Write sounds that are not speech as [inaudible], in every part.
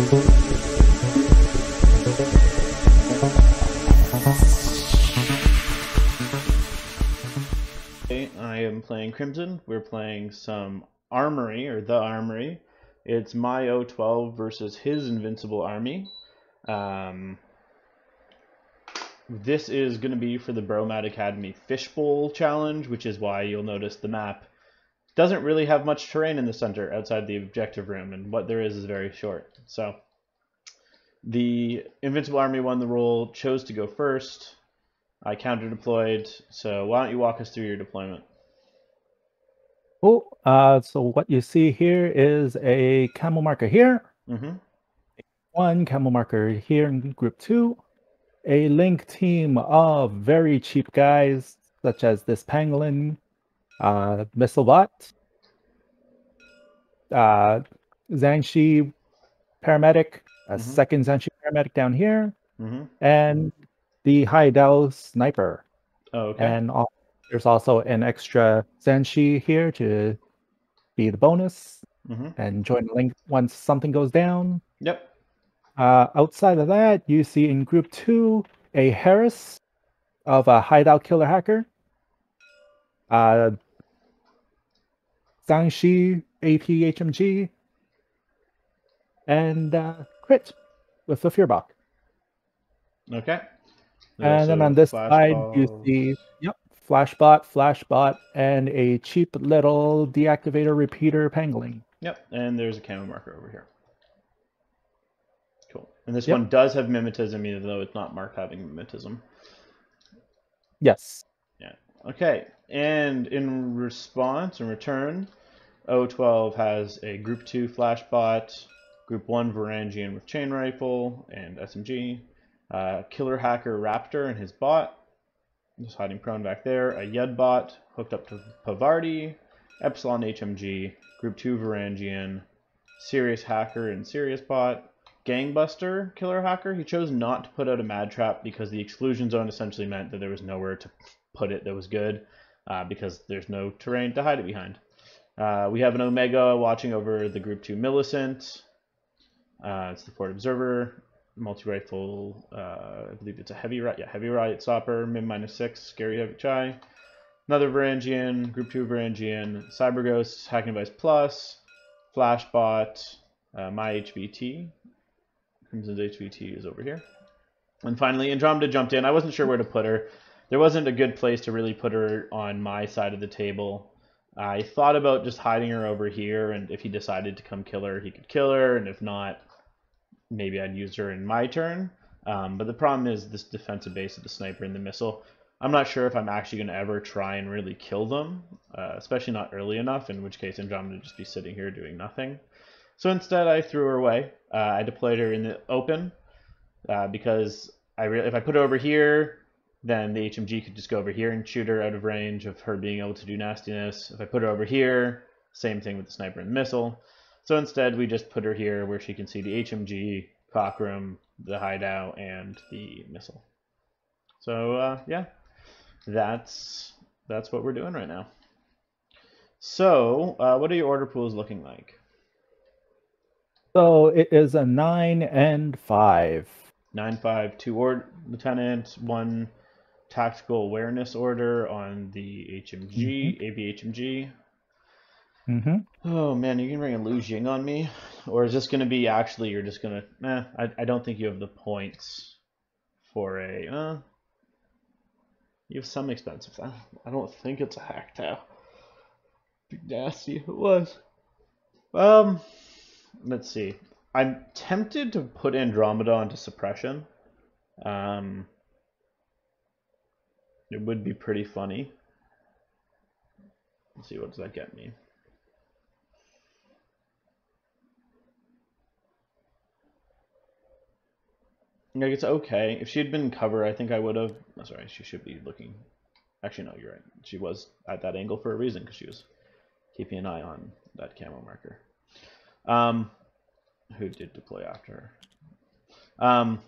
I am playing Crimson. We're playing some Armory, or The Armory. It's my O12 versus his Invincible Army. Um, this is going to be for the Bromad Academy Fishbowl Challenge, which is why you'll notice the map doesn't really have much terrain in the center outside the objective room, and what there is is very short. So the Invincible Army won the role, chose to go first. I counter deployed. So why don't you walk us through your deployment? Cool. Uh, so what you see here is a camo marker here, Mm-hmm. one camo marker here in group two, a link team of very cheap guys such as this pangolin, uh, Missilebot, uh, Zhanshi paramedic, a Mhm. second Zhanshi paramedic down here, Mm-hmm. and the Haidao sniper. Oh, okay. And al- there's also an extra Zhanshi here to be the bonus mm-hmm. and join the link once something goes down. Yep. Uh, outside of that, you see in group two a Haris of a Haidao killer hacker. Uh, Zhanshi AP HMG. And uh, Crit with the Feuerbach. Okay. And then on this side, you see, yep, Flashbot, Flashbot, and a cheap little deactivator repeater pangolin. Yep. And there's a camo marker over here. Cool. And this Yep. one does have mimetism, even though it's not marked having mimetism. Yes. Yeah. Okay, and in response, in return, O12 has a Group 2 Flashbot, Group 1 Varangian with chain rifle and SMG, uh, Killer Hacker Raptor and his bot, just hiding prone back there, a Yud bot hooked up to Pavardi, Epsilon HMG, Group 2 Varangian, Sirius Hacker and Sirius Bot, Gangbuster Killer Hacker. He chose not to put out a Mad Trap because the exclusion zone essentially meant that there was nowhere to put it that was good uh, because there's no terrain to hide it behind. Uh, we have an Omega watching over the Group 2 Millicent. Uh, it's the Fort Observer. Multi rifle, uh, I believe it's a heavy riot, yeah, heavy riot stopper, min minus six, scary heavy chai. Another Varangian, Group 2 Varangian, Cyber Ghost, Hacking Device Plus, Flashbot, uh, my HVT. Crimson's HVT is over here. And finally, Andromeda jumped in. I wasn't sure where to put her there wasn't a good place to really put her on my side of the table. I thought about just hiding her over here, and if he decided to come kill her, he could kill her, and if not, maybe I'd use her in my turn. Um, but the problem is this defensive base of the sniper and the missile. I'm not sure if I'm actually going to ever try and really kill them, uh, especially not early enough, in which case Andromeda would just be sitting here doing nothing. So instead, I threw her away. Uh, I deployed her in the open uh, because I if I put her over here, then the HMG could just go over here and shoot her out of range of her being able to do nastiness. If I put her over here, same thing with the sniper and the missile. So instead, we just put her here where she can see the HMG, cockroom, the Haidao, and the missile. So uh, yeah, that's that's what we're doing right now. So uh, what are your order pools looking like? So it is a nine and five. Nine five two ord lieutenant one tactical awareness order on the HMG ABHMG. Mm-hmm. Oh man, you can bring a Lu Jing on me, or is this going to be actually you're just gonna? Nah, I I don't think you have the points for a. Uh, you have some expensive. I, I don't think it's a Hac Tao. Be nasty if it was. Um, let's see. I'm tempted to put Andromeda onto suppression. Um, it would be pretty funny. Let's see, what does that get me? Like it's okay. If she had been cover, I think I would have. Oh, sorry, she should be looking. Actually, no, you're right. She was at that angle for a reason because she was keeping an eye on that camo marker. Um, who did deploy after her? Um,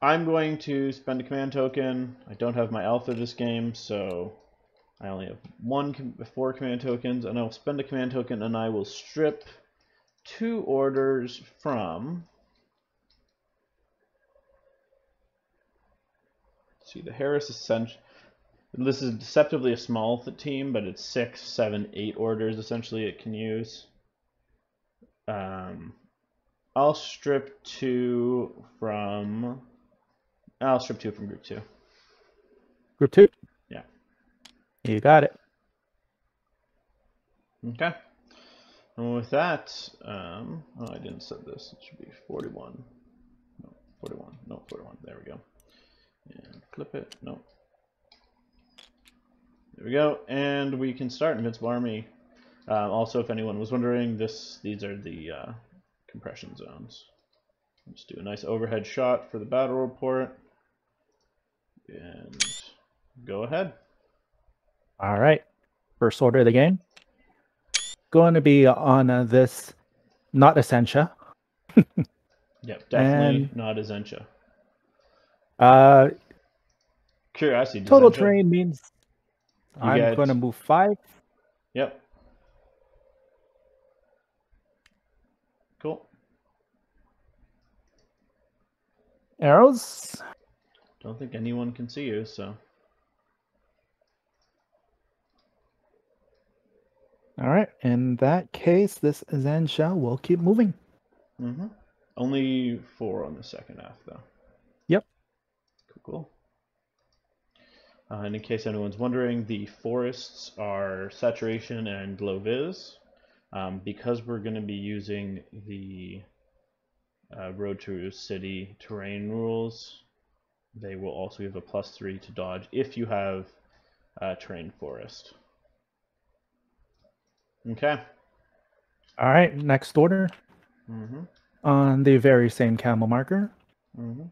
I'm going to spend a command token. I don't have my alpha this game, so I only have one, four command tokens, and I'll spend a command token, and I will strip two orders from. see the Haris Ascension. This is deceptively a small team, but it's six, seven, eight orders essentially it can use. Um, I'll strip two from. I'll strip two from group two. Group two. Yeah. You got it. Okay. And with that, um, oh, I didn't set this. It should be 41. No, 41. No, 41. There we go. And clip it. No. There we go. And we can start Invincible Army. Um, also, if anyone was wondering, this these are the uh, compression zones. Let's do a nice overhead shot for the battle report. And go ahead. All right. First order of the game. Going to be on uh, this, not Essentia. [laughs] Yep, definitely And- not Azentia. Uh, Curiosity. total Azentia- terrain means You I'm get- going to move five. Yep. Cool. Arrows. I don't think anyone can see you, so. All right. In that case, this Essentia will keep moving. Mm-hmm. Only four on the second half, though. Yep. Cool. cool. Uh, and in case anyone's wondering, the forests are saturation and low vis. Um, because we're going to be using the uh, Road to City terrain rules, they will also give a plus three to dodge if you have uh, terrain forest. Okay. All right. Next order Mm-hmm. on the very same camo marker. Mm-hmm.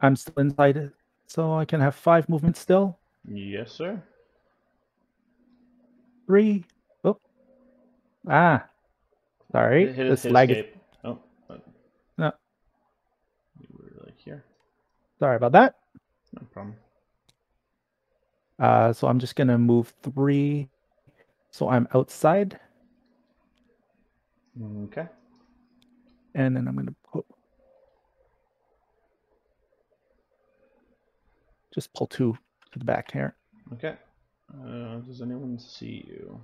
I'm still inside it, so I can have five movements still. Yes, sir. Three. Oh. Ah. Sorry. Hit, hit, this hit lag is escape. Oh. uh, No. You were like here. sorry about that. No problem. Uh, so I'm just gonna move three. So I'm outside, Okay. and then I'm gonna put just pull two to the back here. Okay. Uh, does anyone see you?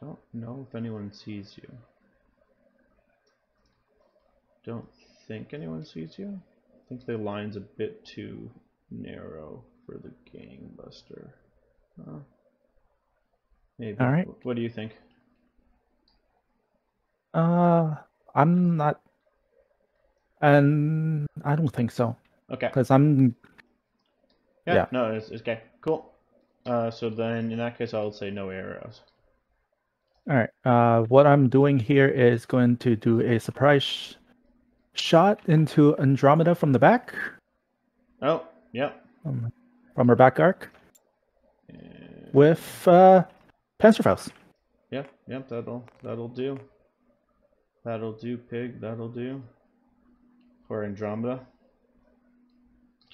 Don't know if anyone sees you. Don't think anyone sees you. I think the line's a bit too narrow for the gangbuster. Uh, maybe. All right. What do you think? Uh, I'm not, and I don't think so Okay. because I'm Yeah, Yeah. no, it's, it's okay. Cool. Uh, so then in that case, I'll say no arrows. all right. Uh, what I'm doing here is going to do a surprise sh- shot into Andromeda from the back, Oh, yep. um, from her back arc And with uh, Panzerfaust. Yep, yep, that'll that'll do. That'll do, pig. That'll do. For Andromeda.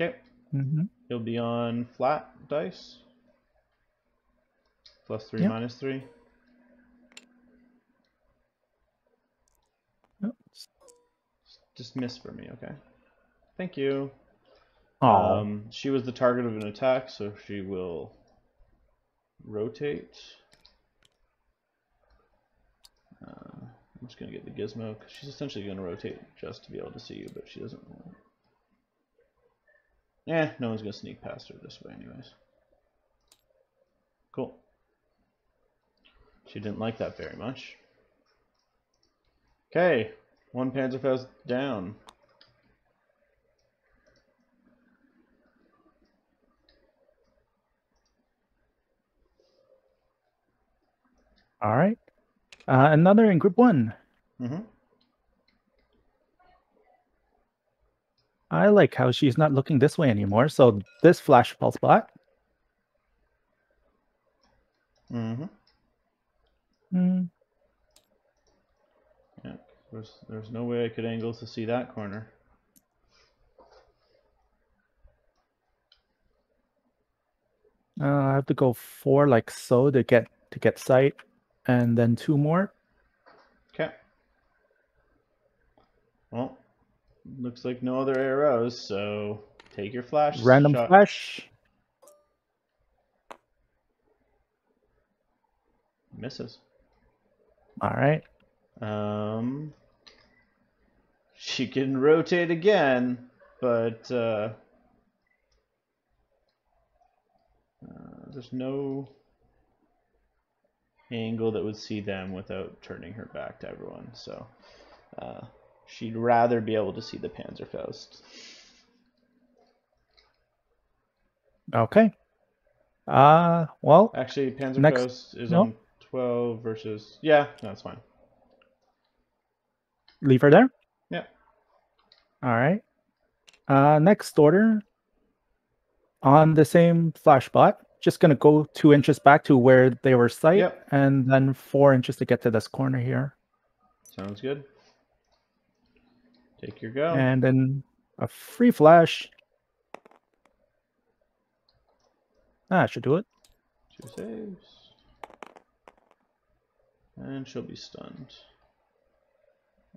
Okay, Mm-hmm. he'll be on flat dice. Plus three, Yep. minus three. Just miss for me, okay? Thank you. Um, she was the target of an attack, so she will rotate. Uh, I'm just gonna get the gizmo because she's essentially gonna rotate just to be able to see you, but she doesn't. Eh, no one's gonna sneak past her this way, anyways. Cool. She didn't like that very much. Okay, one Panzerfaust down. all right. Uh, another in group one. Mm-hmm. I like how she's not looking this way anymore. So this flash pulse bot. Mm-hmm. Hmm. There's there's no way I could angle to see that corner. Uh, I have to go four like so to get to get sight, and then two more. Okay. Well, looks like no other arrows, so take your flash. Random shot. flash. Misses. All right. Um, she can rotate again, but uh, uh, there's no angle that would see them without turning her back to everyone. So uh, she'd rather be able to see the Panzerfaust. Okay. Uh, well, Actually, Panzerfaust Next- is no. on 12 versus. Yeah, that's fine. leave her there. Yeah. All right. Uh, next order on the same flash Just gonna go two inches back to where they were sight, Yep. and then four inches to get to this corner here, Sounds good. Take your go. and then a free flash. Ah, should do it. Two saves. And she'll be stunned.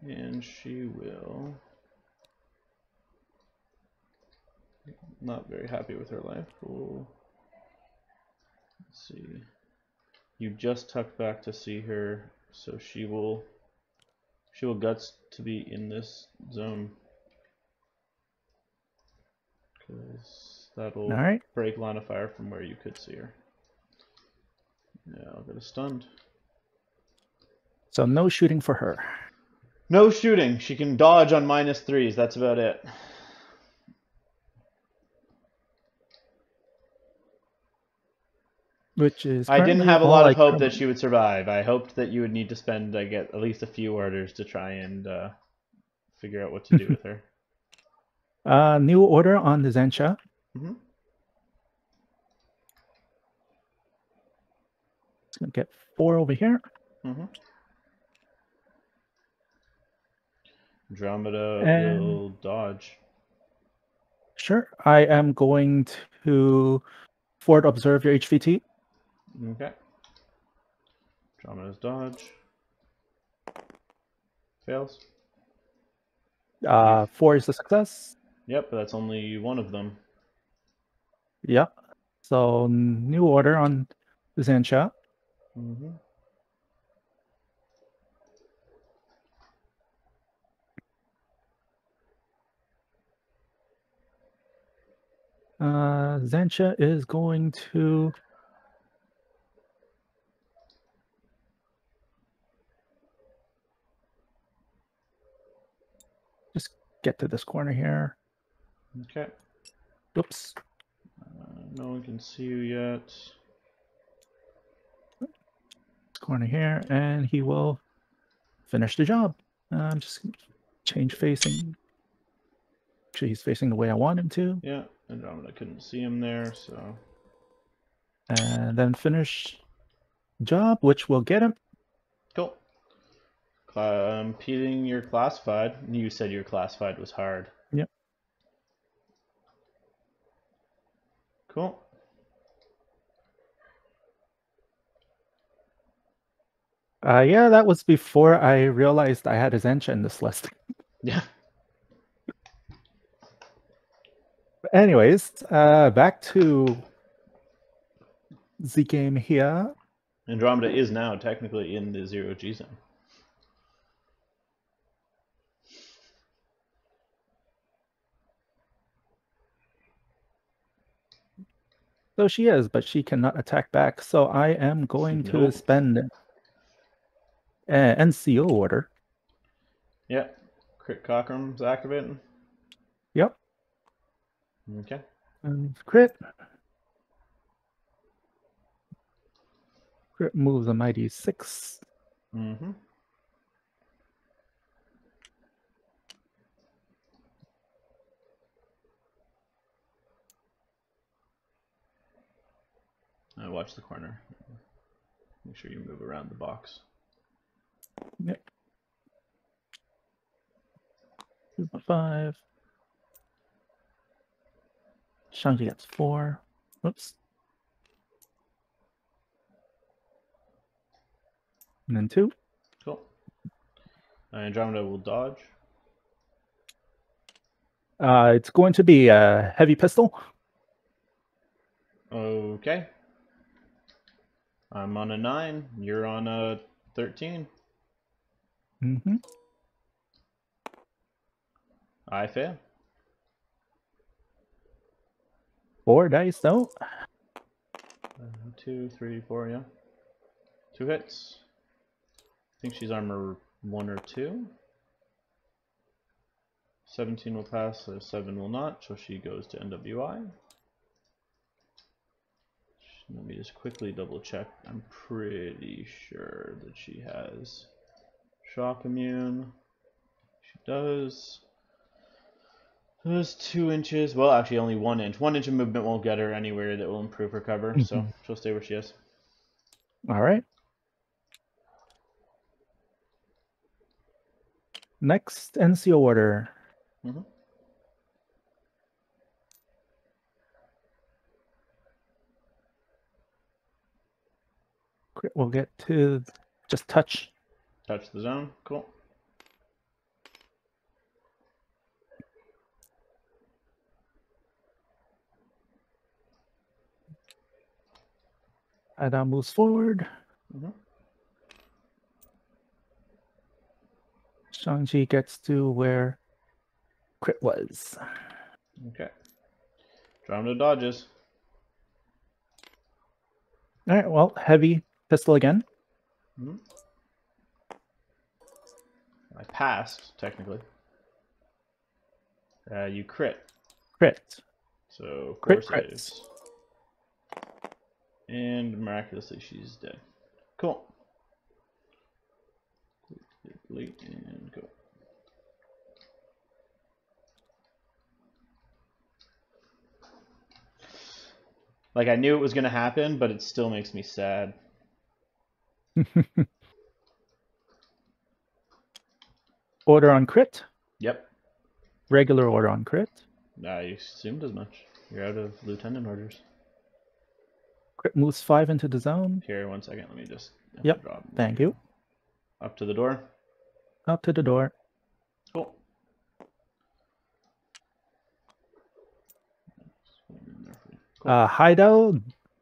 And she will. Not very happy with her life. We'll let's see. You just tucked back to see her, so she will. She will guts to be in this zone. Because that'll All right. break line of fire from where you could see her. Yeah, I'll get a stunned. So no shooting for her. No shooting. She can dodge on minus threes. That's about it. Which is I didn't have a lot of hope that she would survive. I hoped that you would need to spend, I get at least a few orders to try and uh, figure out what to do with her. [laughs] [laughs] Uh, new order on the Zhencha. Mhm. It's gonna get four over here. hmm Andromeda And- will dodge. Sure. I am going to Ford observe your HVT. Okay. Andromeda's dodge. Fails. Uh, four is a success. Yep, but that's only one of them. Yep. So new order on Zhencha. hmm Uh, Zhencha is going to. Just get to this corner here. Okay. Oops. Uh, no one can see you yet. Corner here, and he will finish the job. Uh, I'm just gonna change facing. Actually, he's facing the way I want him to, Yeah, and I couldn't see him there, so and then finish job, which will get him. Cla- Um, Peeling your classified. You said your classified was hard. Yep. Cool. Uh, yeah, that was before I realized I had a Zhencha in this list. [laughs] Yeah. But anyways, uh, back to the game here. Andromeda is now technically in the zero G zone. So she is, but she cannot attack back. So I am going to spend uh, NCO order. Yep. Krit Kocrum's activating. Yep. Okay. And crit. Crit moves a mighty six. Mm-hmm. I watch the corner. Make sure you move around the box. Yep. Two point five. Zhanshi gets four. Oops. And then two. Cool. Andromeda will dodge. Uh, it's going to be a heavy pistol. Okay. I'm on a 9. You're on a 13. Mm-hmm. I fail. Four dice though. Uh, two, three, four, yeah. Two hits. I think she's armor 1 or 2. 17 will pass, so 7 will not, so she goes to NWI. Let me just quickly double check. I'm pretty sure that she has shock immune. She does. There's two inches. Well, actually, only one inch. One inch of movement won't get her anywhere that will improve her cover, so Mhm. she'll stay where she is. All right. Next NCO order. Mhm. Crit will get to just touch. Touch the zone. Cool. Ada moves forward. Mhm. Zhanshi gets to where Crit was. Okay. Andromeda dodges. All right, well, heavy pistol again. Mhm. I passed, technically. Uh, you crit. Crit. So Crit crits. saves. And miraculously she's dead. Cool. Delete and go. Like I knew it was gonna happen, but it still makes me sad. [laughs] Order on crit. Yep. Regular order on crit. I assumed as much. You're out of lieutenant orders. Crit moves five into the zone. Here, one second. Let me just. Yep, Drop Thank you. Up to the door. Up to the door. Cool. Cool. Uh, Haidao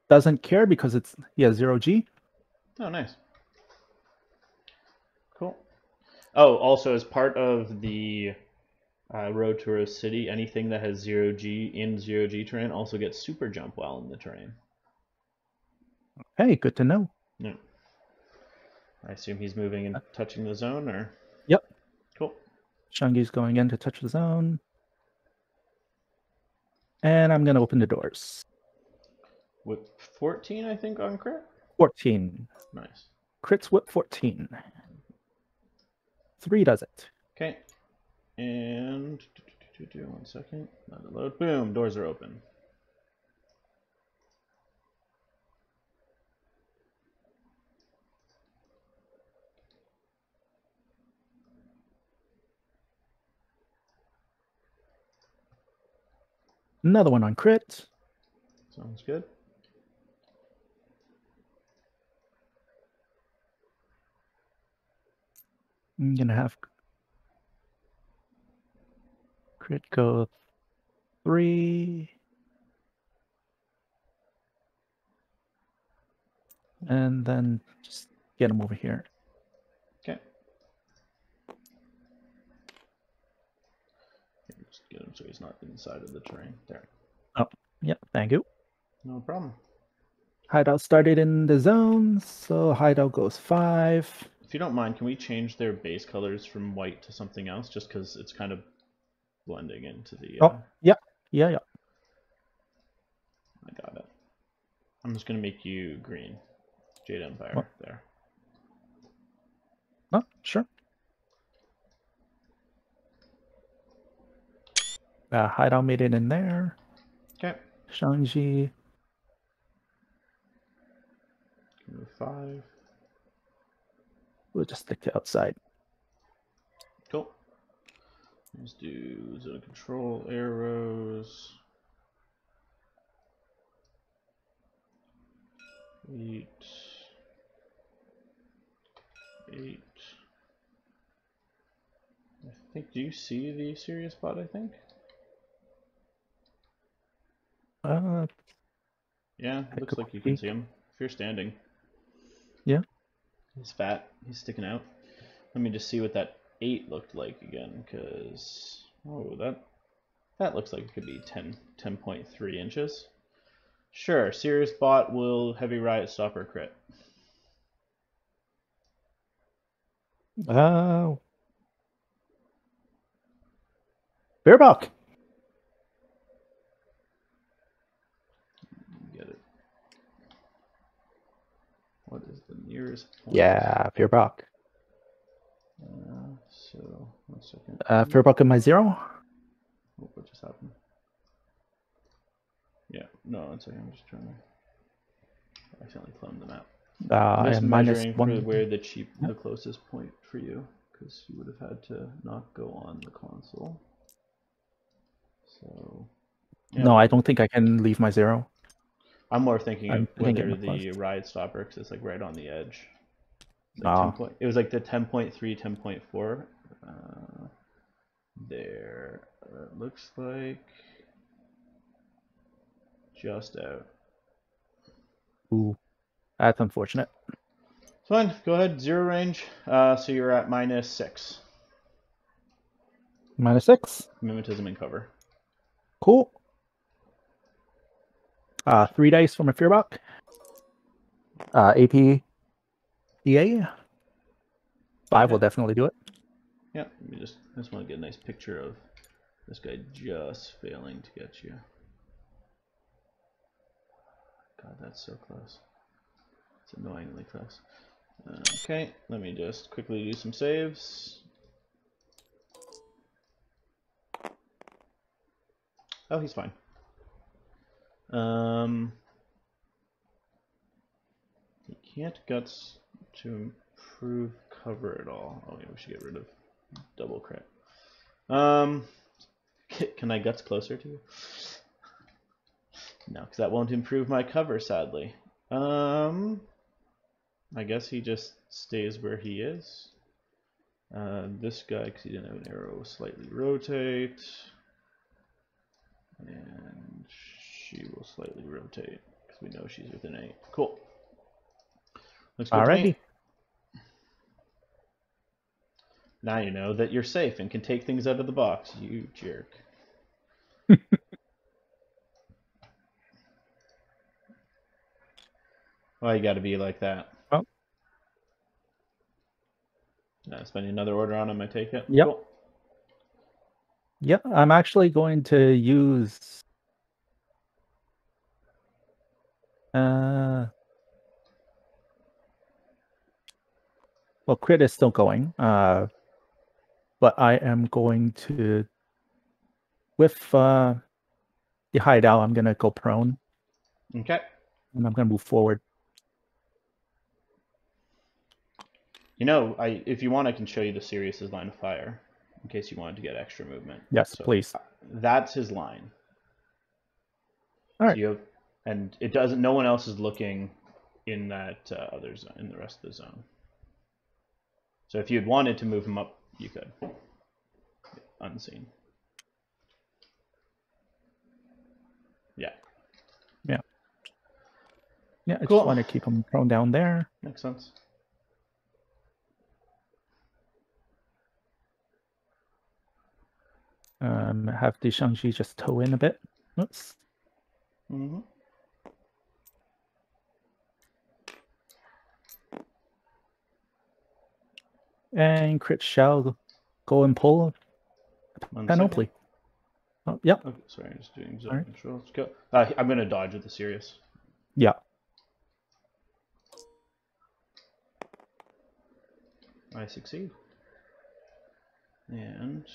doesn't care because it's he has zero G. Oh, nice. Cool. Oh, also as part of the uh, Road to Rose City, anything that has zero G in zero G terrain also gets super jump while in the terrain. Hey, good to know. Yeah. I assume he's moving and touching the zone, or Yep. cool. Zhanshi's going in to touch the zone. And I'm gonna open the doors. With 14, I think on crit. 14. Nice. Crits whip 14. Three does it. Okay. And one second. Let it load. Boom. Doors are open. Another one on crit. Sounds good. I'm gonna have crit go three. And then just get him over here. Okay. Just get him so he's not inside of the terrain. There. Oh, yep, thank you. No problem. Haidao started in the zone, so Haidao goes five. If you don't mind, can we change their base colors from white to something else? Just because it's kind of blending into the. Uh, Oh, yeah, yeah, yeah. I got it. I'm just gonna make you green. Jade Empire What? there. Oh, sure. Uh, Haidao made it in there. Okay. Zhanshi. Move five. We'll just stick to outside. Cool. Let's do zone control arrows. Eight. Eight. I think, do you see the Sirius bot, I think? Uh, Yeah, looks like you can see him. If you're standing. He's fat. He's sticking out. Let me just see what that eight looked like again, because oh, that that looks like it could be 10, 10.3 inches. Sure, Sirius bot will heavy riot stopper crit. Oh, Beerbok. Get it. What is the nearest point? Yeah, Feuerbach. Uh, so one second. Uh, Feuerbach in my zero. Oh, what just happened? Yeah, no, one second. I'm just trying to. Accidentally clone the map. Uh, I I'm just measuring one. where the cheap, the closest point for you, because you would have had to not go on the console. So. yeah. No, I don't think I can leave my zero. I'm more thinking I'm of whether the riot stopper, because it's like right on the edge. Like. 10 point, it was like the 10.3, 10.4. Uh, there. Uh, it looks like just out. Ooh, that's unfortunate. It's Fine, go ahead. Zero range. Uh, so you're at minus six. Minus six. Mimetism and cover. Cool. Uh, three dice from a Feuerbach. Uh, AP EA. Five will definitely do it. Yeah, let me just, I just want to get a nice picture of this guy just failing to get you. God, that's so close. It's annoyingly close. Uh, okay, let me just quickly do some saves. Oh, he's fine. Um, he can't guts to improve cover at all. Oh yeah, we should get rid of double crit. Um, can I guts closer to you? No, because that won't improve my cover, sadly. Um, I guess he just stays where he is. Uh, this guy, because he didn't have an arrow, slightly rotate. And she will slightly rotate, because we know she's within 8. Cool. Looks good. Alrighty. Now you know that you're safe and can take things out of the box, you jerk. [laughs] Why you gotta be like that? Well. Uh, spending another order on him, I take it? Yep. Cool. Yep, I'm actually going to use. Uh, well, crit is still going. Uh, but I am going to, with uh, the Haidao, I'm gonna go prone Okay. and I'm gonna move forward. You know, I if you want, I can show you the Sirius's line of fire, in case you wanted to get extra movement. Yes, So, please. That's his line. All right. So you have, and it doesn't. No one else is looking in that uh, other zone, in the rest of the zone. So if you'd wanted to move him up, you could. Unseen. Yeah, Yeah, I Cool. just want to keep him prone down there. makes sense. Um, have the Zhanshi just toe in a bit. Oops. Mm-hmm. And crit shell go and pull panoply. Oh, yep. Okay, sorry, just doing zone Alright. control. Let's go. Uh, I'm gonna dodge with the Sirius. Yeah. I succeed. And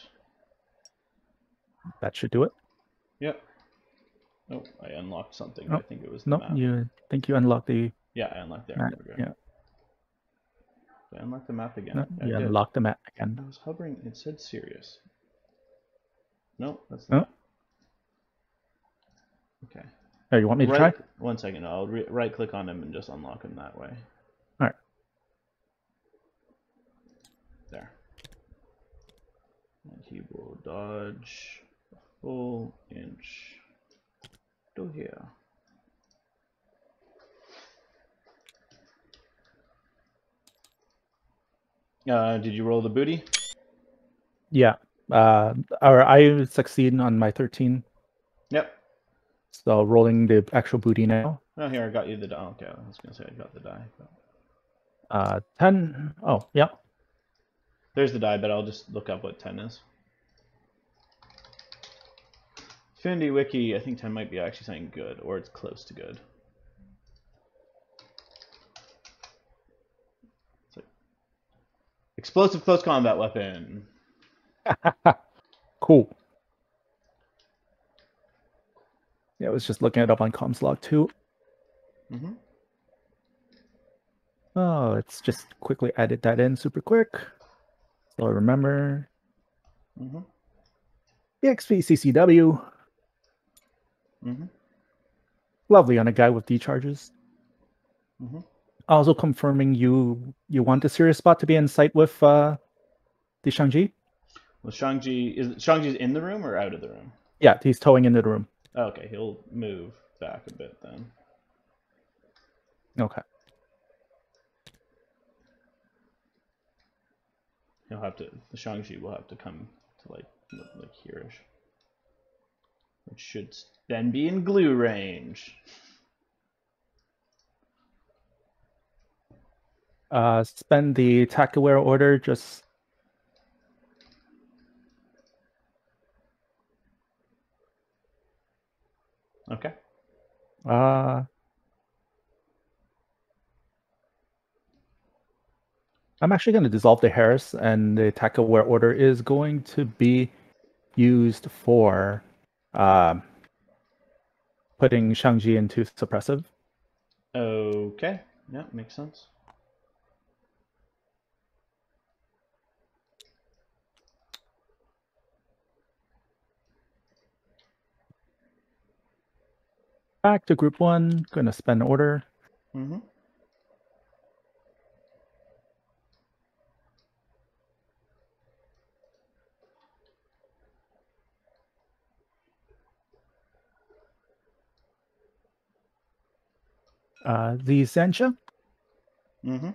That should do it. yep. Oh, I unlocked something. Oh, I think it was the No, map. you think you unlocked the Yeah, I unlocked there. map. There we go. Yeah, Unlocked the map again. no, I you the map again. I was hovering. It said Sirius. No, that's No? not. Okay. Oh, you want me to right, try? One second. I'll re- right click on him and just unlock him that way. Alright. There. And he will dodge a full inch to here. Uh, did you roll the booty? Yeah. Uh, or I succeed on my 13. Yep. So rolling the actual booty now. Oh, here I got you the die. Okay, I was gonna say I got the die. But... Uh, 10. Oh, yeah. There's the die, but I'll just look up what 10 is. Findy Wiki, I think 10 might be actually saying good, or it's close to good. It's like explosive close combat weapon. [laughs] Cool. Yeah, I was just looking it up on Comslog too. hmm Oh, let's just quickly edit that in super quick. So I remember hmm EXP CCW. hmm Lovely on a guy with D charges. hmm Also confirming you you want the serious spot to be in sight with uh the Zhanshi? Well, Zhanshi, is Zhanshi's in the room or out of the room? Yeah, he's towing into the room. Okay, he'll move back a bit then. Okay. He'll have to, the Zhanshi will have to come to like, like here-ish. Which should then be in glue range. Uh spend the attack aware order just Okay. uh I'm actually going to dissolve the Haris, and the attack aware order is going to be used for um, putting Zhanshi into suppressive. Okay. Yeah, makes sense. Back to group one, going to spend order. Mm-hmm. Uh, the Zhencha, Mm-hmm.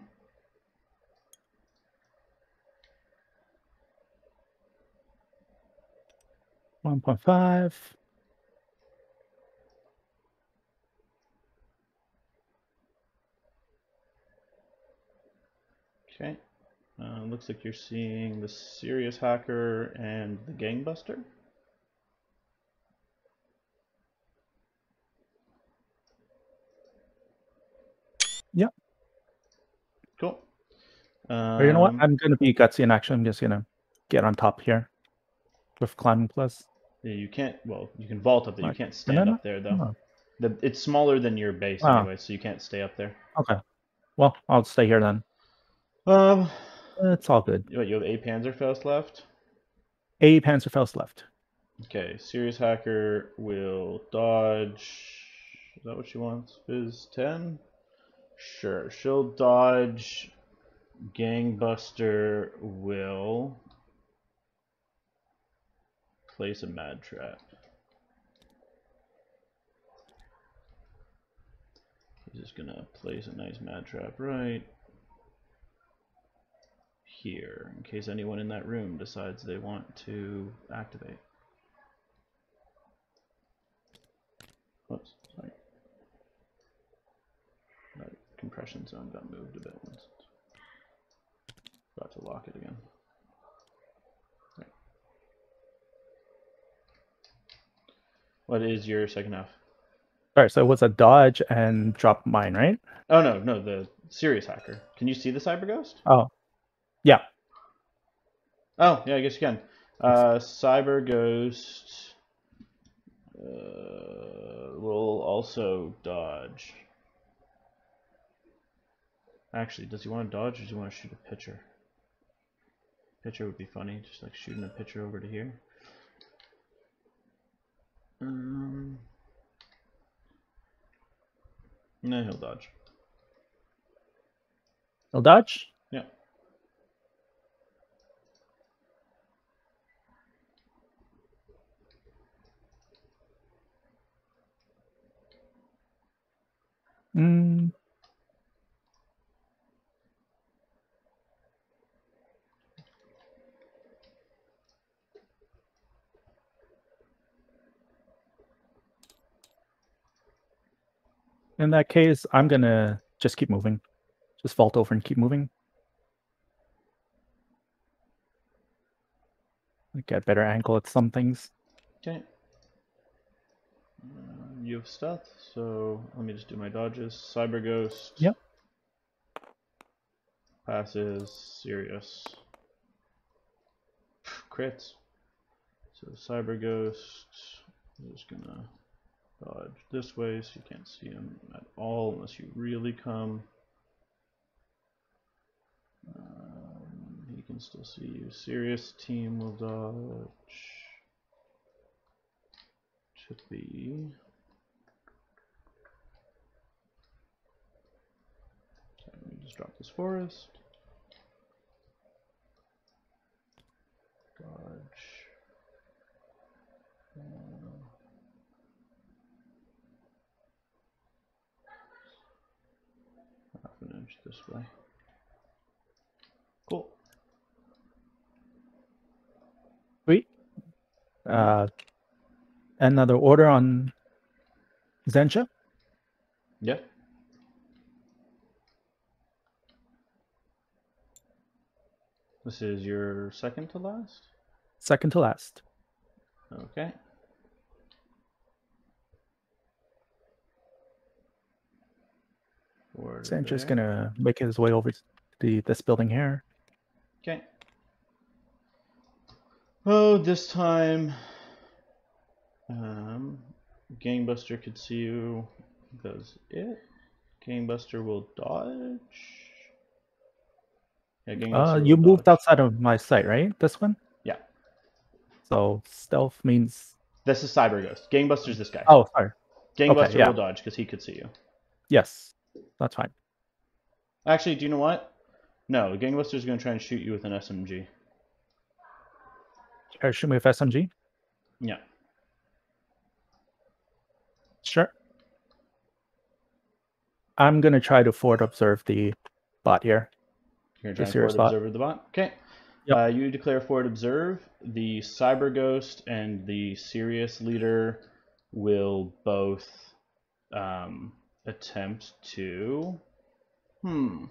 one point five. Okay. Uh, looks like you're seeing the Sirius hacker and the gangbuster. Yep. Cool. Or you know what? Um, I'm going to be gutsy in action. I'm just going to get on top here with climbing plus. yeah, you can't. Well, you can vault up there. You can't stand up there though. no. The, it's smaller than your base Oh. anyway, so you can't stay up there. Okay. Well, I'll stay here then. Um, Eh, it's all good. you have a Panzerfaust left? A Panzerfaust left. Okay, Sirius hacker will dodge. Is that what she wants? Is ten? Sure, she'll dodge. Gangbuster will place a mad trap. He's just gonna place a nice mad trap right here in case anyone in that room decides they want to activate. Whoops, sorry. That compression zone got moved a bit. Once. Got to lock it again. Right. What is your second half? All right, so it was a dodge and drop mine, right? Oh no, no, the Sirius hacker. Can you see the cyber ghost? Oh, yeah. Oh, yeah, I guess you can. Uh, cyber ghost uh, will also dodge. Actually, does he want to dodge or does he want to shoot a pitcher? Pitcher would be funny, just like shooting a pitcher over to here. Um, no, he'll dodge. He'll dodge. Yeah. Mm. In that case, I'm gonna just keep moving. Just vault over and keep moving. Get better angle at some things. Okay. You have stealth, so let me just do my dodges. Cyber Ghost. Yep. Passes. Sirius. Crits. So Cyber Ghost is just gonna dodge this way so you can't see him at all unless you really come. Um, he can still see you. Sirius team will dodge. Should be. So let me just drop this forest. Dodge. Uh, half an inch this way. Cool. Sweet. Uh, another order on Zhencha. Yep. This is your second to last? Second to last. Okay. There. gonna make his way over to the this building here. Okay. Oh, this time, um, Gangbuster could see you. Does it? Gangbuster will dodge. Uh, you moved dodge. outside of my sight, right? This one. Yeah. So stealth means. This is Cyber Ghost. Gangbuster's this guy. Oh, sorry. Gangbuster yeah. will dodge because he could see you. Yes, that's fine. Actually, do you know what? No, Gangbuster's going to try and shoot you with an SMG. Or shoot me with SMG. Yeah. Sure. I'm gonna try to forward observe the bot here. You're going to try Sirius forward observe the bot. Okay. Yep. Uh, you declare forward observe. The cyber ghost and the Sirius leader will both um, attempt to. Hmm.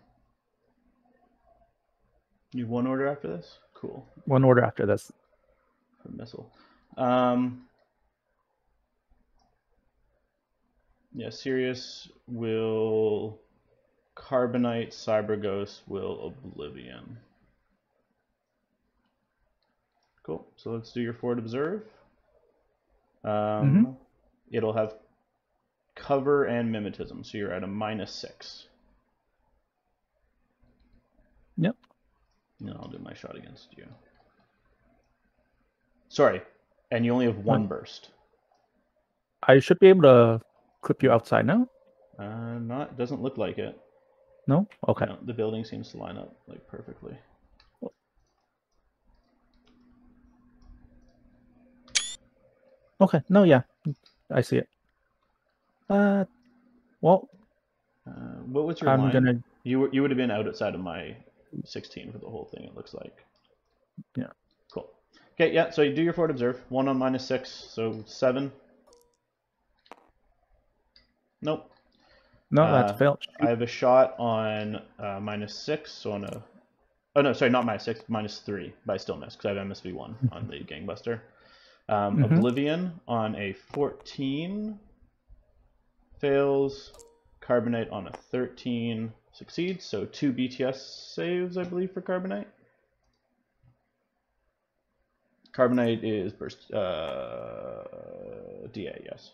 You have one order after this? Cool. One order after this. For missile. Um, yeah, Sirius will Carbonite, Cyber Ghost will Oblivion. Cool. So let's do your forward observe. Um, It'll have cover and mimetism, so you're at a minus six. Yep. And I'll do my shot against you. Sorry, and you only have one burst. I should be able to clip you outside now. Uh, not doesn't look like it. No. Okay. No, the building seems to line up like perfectly. Okay. No. Yeah. I see it. Uh. Well, Uh, what was your I'm line? gonna. You were, you would have been outside of my 16 for the whole thing. It looks like. Yeah. Cool. Okay. Yeah. So you do your forward observe. One on minus six, so seven. Nope. No, that's Uh, failed. I have a shot on uh, minus six, so on a. Oh no, sorry, not minus six, minus three, but I still miss because I have MSV one [laughs] on the gangbuster. Um, Mhm. Oblivion on a 14 fails. Carbonite on a 13 succeeds. So two BTS saves, I believe, for Carbonite. Carbonite is burst. Uh, DA, yes.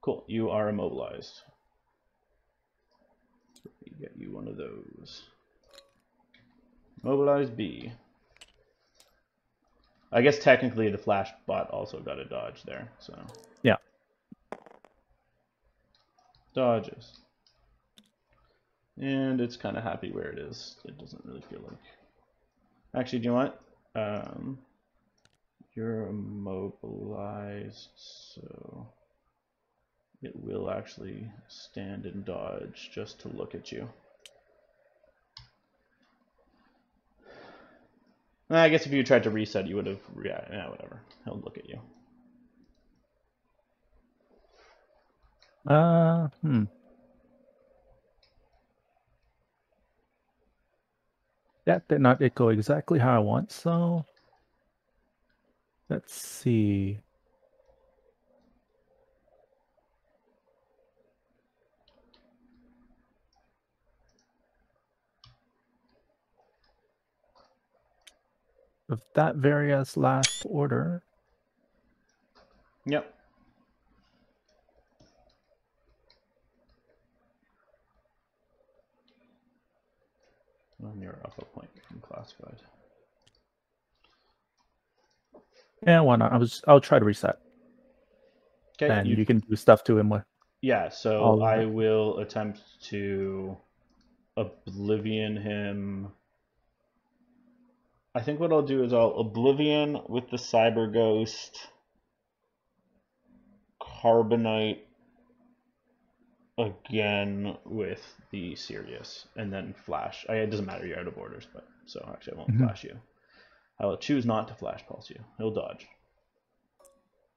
Cool. You are immobilized. Let me get you one of those. Mobilize B. I guess technically the flash bot also got a dodge there, so. Yeah. Dodges. And it's kind of happy where it is. It doesn't really feel like. Actually, do you want? Um, you're immobilized, so it will actually stand and dodge just to look at you. I guess if you tried to reset, you would have. Yeah, yeah, whatever. He'll look at you. Uh, hmm. That did not go exactly how I want, so let's see. If that various last order, Yep. On your up a point from classified. yeah, why not? I was, I'll try to reset, Okay. and you- you can do stuff to him with. yeah. So I will attempt to oblivion him. I think what I'll do is I'll oblivion with the cyber ghost, carbonite again with the Sirius, and then flash. I, it doesn't matter. You're out of orders, but so actually I won't Mhm. flash you. I will choose not to flash pulse you. He'll dodge.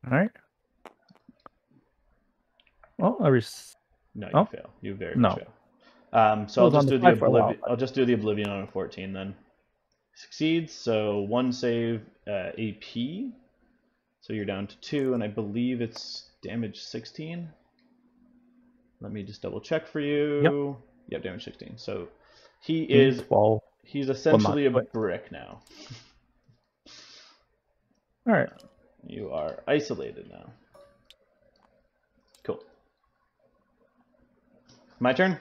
All right. Well, I res- No, you Oh. fail. You very No. fail. Um, so I'll just do the fly for a while, oblivion. I'll just do the oblivion on a 14 then. Succeeds. So one save uh, AP. So you're down to two, and I believe it's damage 16. Let me just double check for you. Yep, damage 16. So he is twelve. he's essentially a but- brick now. [laughs] All right. You are isolated now. Cool. My turn.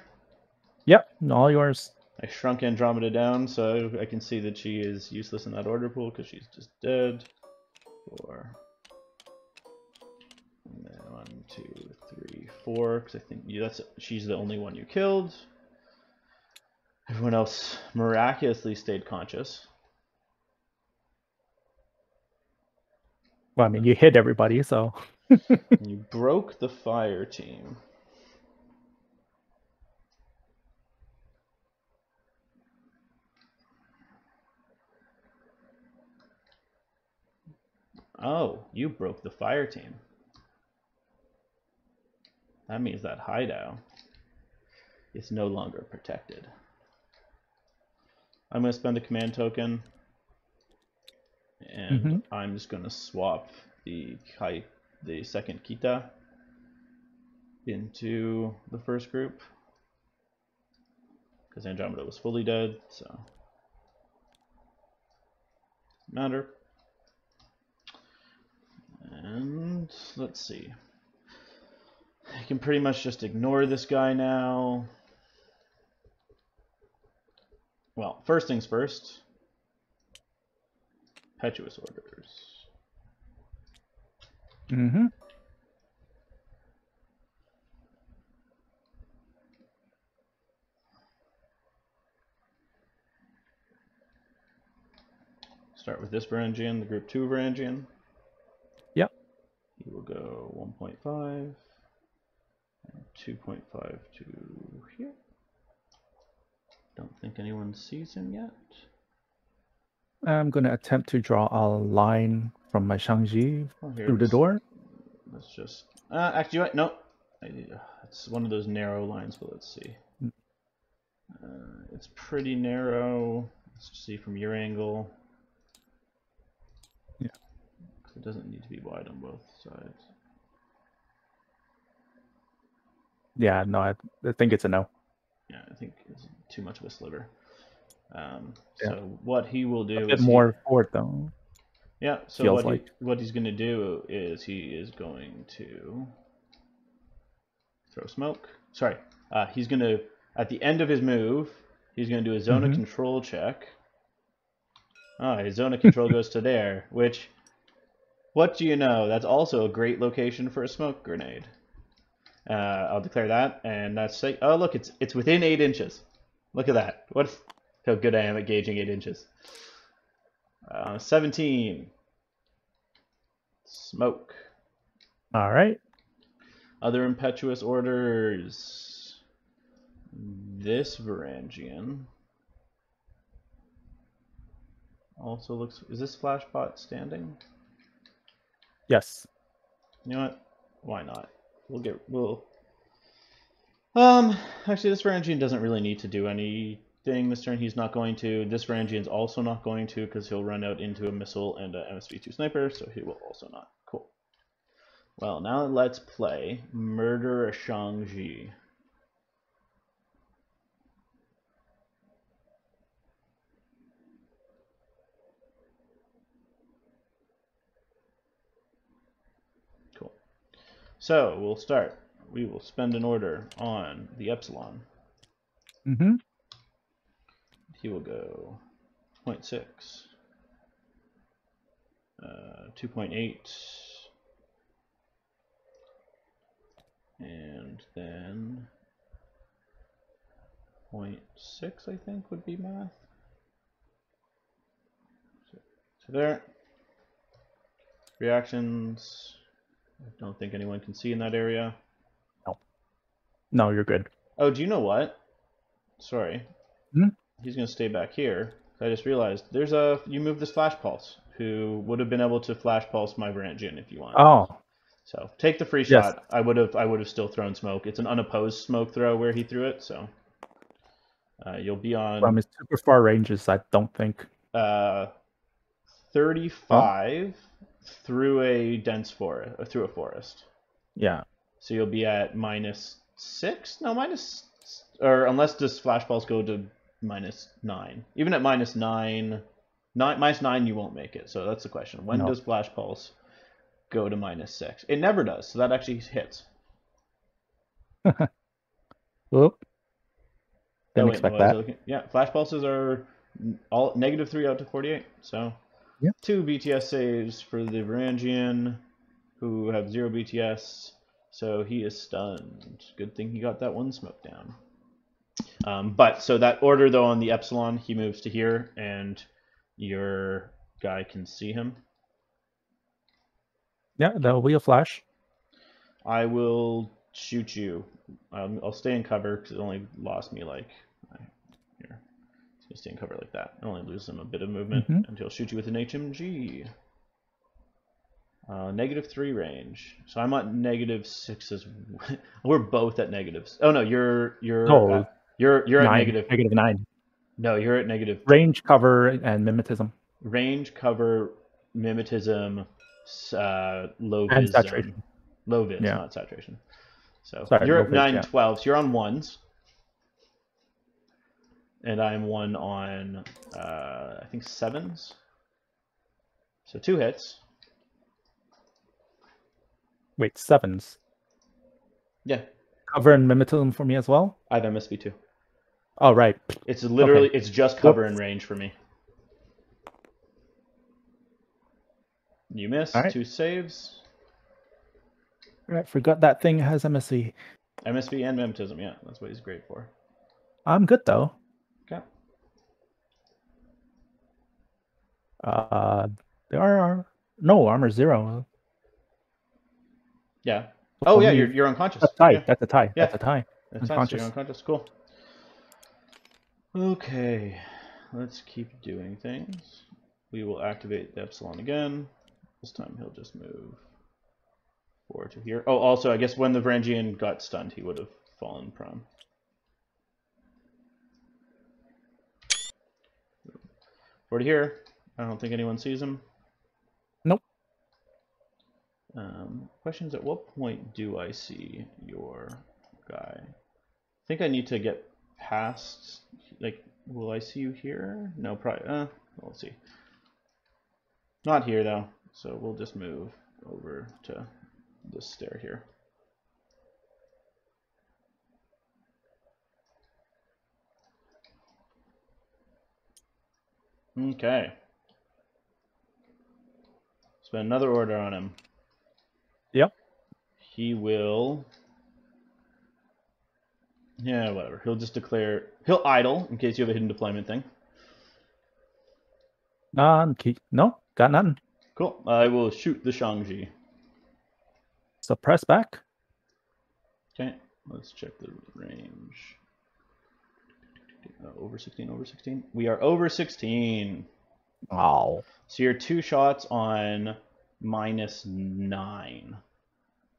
Yep. All yours. I shrunk Andromeda down so I can see that she is useless in that order pool because she's just dead. Four. And then one, two, three, four. Because I think you, that's she's the only one you killed. Everyone else miraculously stayed conscious. Well, I mean, you hit everybody, so [laughs] you broke the fire team. Oh, you broke the fire team. That means that hideout is no longer protected. I'm going to spend a command token. And Mhm. I'm just going to swap the Kai, the second Kita into the first group. Because Andromeda was fully dead, so. Matter. And let's see. I can pretty much just ignore this guy now. Well, first things first. Petuous orders. mm-hmm. Start with this Varangian, the group 2 Varangian. He will go 1.5 and 2.5 to here. Don't think anyone sees him yet. I'm going to attempt to draw a line from my Shang Ji Oh, through the door. Let's just. Uh, actually, what? No. I, it's one of those narrow lines, but let's see. Mm. Uh, it's pretty narrow. Let's see from your angle. Yeah. 'Cause It doesn't need to be wide on both sides. Yeah, no, I, I think it's a no. Yeah, I think it's too much of a sliver. Um, Yeah. So what he will do A is bit he- more forward though. Yeah, so what, he, what he's going to do is he is going to throw smoke. Sorry, uh, he's going to, at the end of his move, he's going to do a zone of Mhm. control check. Oh, his zone of control [laughs] goes to there, which, what do you know? That's also a great location for a smoke grenade. Uh, I'll declare that, and that's say, oh look, it's it's within eight inches. Look at that. What? How good I am at gauging eight inches. Uh, Seventeen. Smoke. All right. Other impetuous orders. This Varangian also looks. Is this flashbot standing? Yes. You know what? Why not? We'll get. We'll. Um. Actually, this Varangian doesn't really need to do anything this turn. He's not going to. This Varangian's also not going to because he'll run out into a missile and a MSV2 sniper, so he will also not. Cool. Well, now let's play Murder a Shang Ji. Cool. So we'll start. We will spend an order on the Epsilon. Mm-hmm. He will go 0.6, uh, 2.8, and then 0.6, I think, would be math. So, so there. Reactions. I don't think anyone can see in that area. No, No, you're good. Oh, do you know what? Sorry. Hmm? He's going to stay back here. I just realized there's a you moved this flash pulse who would have been able to flash pulse my Varangian if you want. Oh, So take the free Yes. shot. I would have I would have still thrown smoke. It's an unopposed smoke throw where he threw it, so uh, you'll be on from his super far ranges, I don't think. uh, 35 through a dense forest, uh, through a forest. Yeah. So you'll be at minus six? No, minus, or unless this flash pulse go to minus nine. Even at minus nine, nine minus nine, you won't make it. So that's the question. When No. does flash pulse go to minus six? It never does. So that actually hits. [laughs] Whoop. Oh, Didn't wait, expect that. looking- Yeah, flash pulses are all negative three out to 48. So Yeah. two BTS saves for the Varangian, who have zero BTS. So he is stunned. Good thing he got that one smoke down. Um, but so that order though on the Epsilon, he moves to here, and your guy can see him. Yeah, that'll be a flash. I will shoot you. Um, I'll stay in cover because it only lost me like. Gonna stay in cover like that. It only lose him a bit of movement, Mhm. and he'll shoot you with an HMG. Uh, negative three range. So I'm at negative six as w- [laughs] we're both at negatives. Oh no, you're you're No, at- you're you're at nine, negative. negative nine. No, you're at negative Range, cover, and mimetism. range, cover, mimetism, uh, low And vis saturation. Low vis, Yeah. not saturation. So Sorry, you're at nine yeah. twelve. So you're on ones, and I'm one on uh, I think sevens. So two hits. Wait, sevens. Yeah, Cover and mimetism for me as well. I have MSV two. Oh, right. It's literally it's just cover and range for me. You miss Alright. two saves. Right. Forgot that thing has MSV. MSV and mimetism. Yeah, that's what he's great for. I'm good though. Okay. Uh, there are no armor zero. Yeah. Oh yeah, you're you're unconscious. That's a tie. Yeah. That's a tie. Yeah. That's a tie. That's so you're unconscious. Cool. Okay, let's keep doing things. We will activate the epsilon again. This time he'll just move forward to here. Oh, also, I guess when the Varangian got stunned, he would have fallen prone. Forward to here. I don't think anyone sees him. Nope. Um, questions: At what point do I see your guy? I think I need to get past. Like, will I see you here? No, probably. Uh, we'll see. Not here though, so we'll just move over to this stair here. Okay. Spend another order on him. Yep. He will. Yeah, whatever. He'll just declare. He'll idle in case you have a hidden deployment thing. Key. No, got nothing. Cool. I will shoot the Shang Ji. Suppress back. Okay, let's check the range. Uh, over 16, over 16. We are over 16. Oh. So you're two shots on minus nine.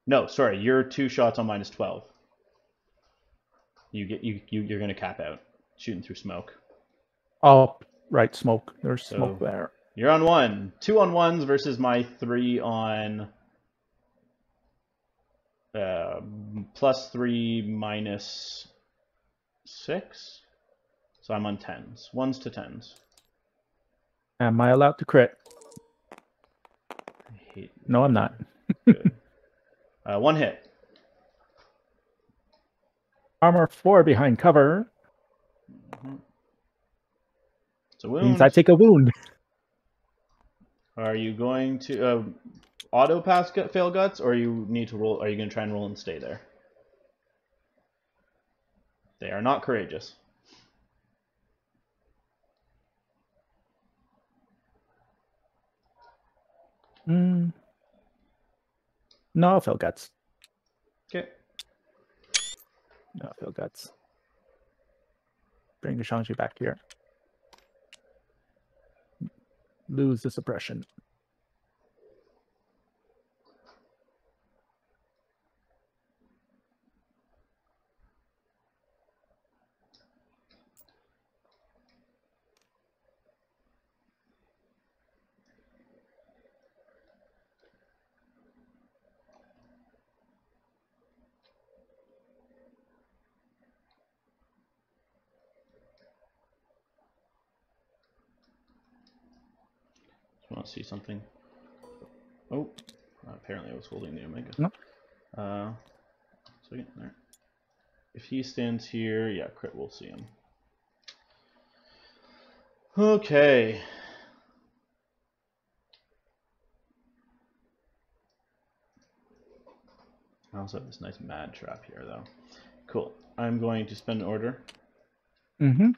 No, sorry, you're two shots on minus 12. You get you, you you're gonna cap out shooting through smoke. Oh, right. Smoke. There's smoke there. You're on one. Two on ones versus my three on uh, plus three minus six. So I'm on tens. Ones to tens. Am I allowed to crit? I hate No, I'm not. uh, one hit. Armor four behind cover It's a wound. means I take a wound. Are you going to uh, auto pass gut, fail guts, or you need to roll? Are you going to try and roll and stay there? They are not courageous. Mm. No, I'll fail guts. Okay. No, I'll fail guts. Bring the Shang Ji back here. Lose the suppression. See something. Oh, apparently I was holding the Omega. No. Uh, second there. If he stands here, yeah, Krit will see him. Okay. I also have this nice mad trap here, though. Cool. I'm going to spend an order. Mm-hmm.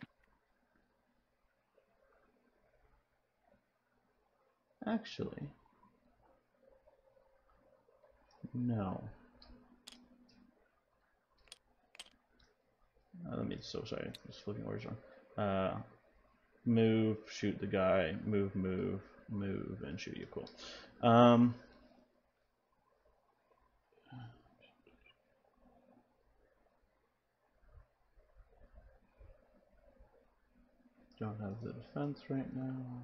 Actually, no. Uh, let me. So sorry, just flipping orders wrong. Uh, move, shoot the guy. Move, move, move, and shoot you. Cool. Um. Don't have the defense right now.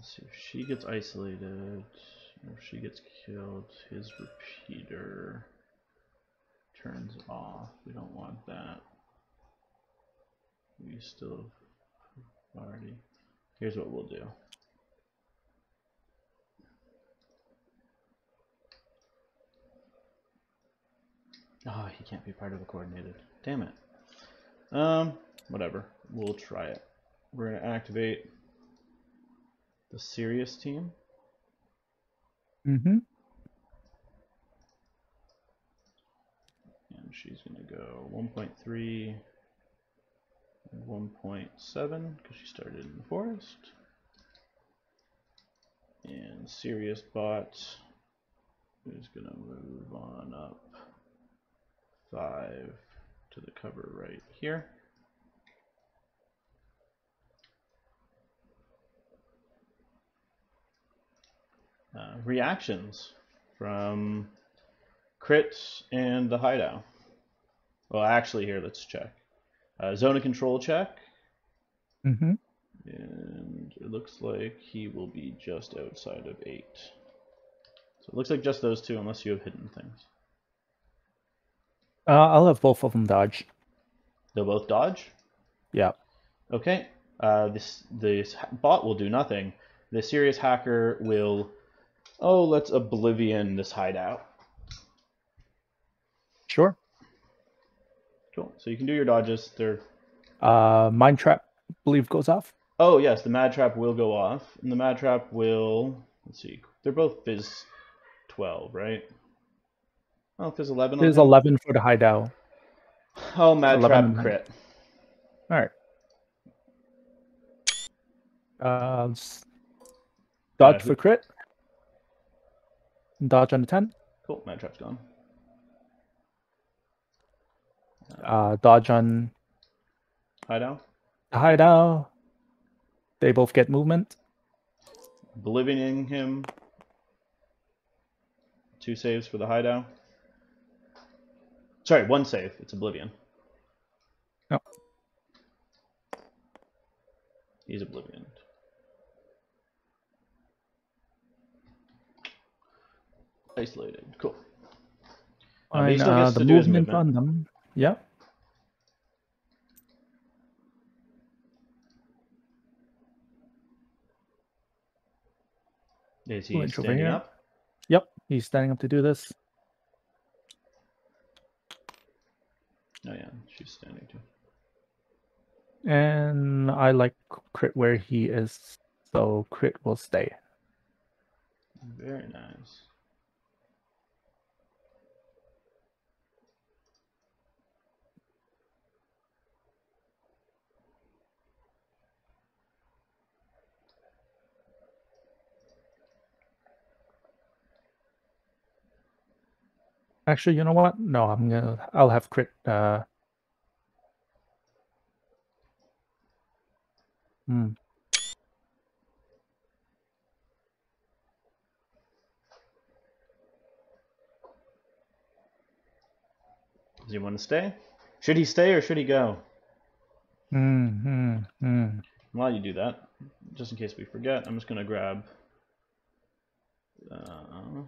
Let's see if she gets isolated, if she gets killed, his repeater turns off. We don't want that. We still already. Here's what we'll do. Oh, he can't be part of the coordinated. Damn it. Um, whatever. We'll try it. We're gonna activate the Sirius team. Mm-hmm. And she's going to go 1.3 and 1.7 because she started in the forest. And Sirius Bot is going to move on up 5 to the cover right here. Uh, reactions from crits and the hideout. Well, actually, here, let's check. Uh, zone of control check, Mm-hmm. and it looks like he will be just outside of 8. So it looks like just those two, unless you have hidden things. Uh, I'll have both of them dodge. They'll both dodge? Yeah. Okay. Uh, this this bot will do nothing. The Sirius hacker will, oh, let's oblivion this hideout. Sure. Cool. So you can do your dodges. They're Uh, Mind Trap, I believe, goes off. oh yes, the mad trap will go off, and the mad trap will let's see. They're both fizz twelve, right? Oh, fizz eleven. There's 11 for the hideout. Oh, mad trap crit. All right. Uh, dodge who- for Krit. Dodge on the 10. Cool. my trap's gone. Uh, dodge on Hideout. hideout. They both get movement. Oblivioning him. Two saves for the hideout. Sorry, one save. It's Oblivion. No. He's Oblivion. Isolated. Cool. Um, And, uh, the to do his movement movement. on them. Yeah. Is he over standing up? Yep. He's standing up to do this. Oh yeah, she's standing too. And I like Krit where he is, so Krit will stay. Very nice. Actually, you know what? No, I'm gonna. I'll have Krit. Uh, hmm. Does he want to stay? Should he stay or should he go? Hmm. Hmm. Hmm. While you do that, just in case we forget, I'm just going to grab uh,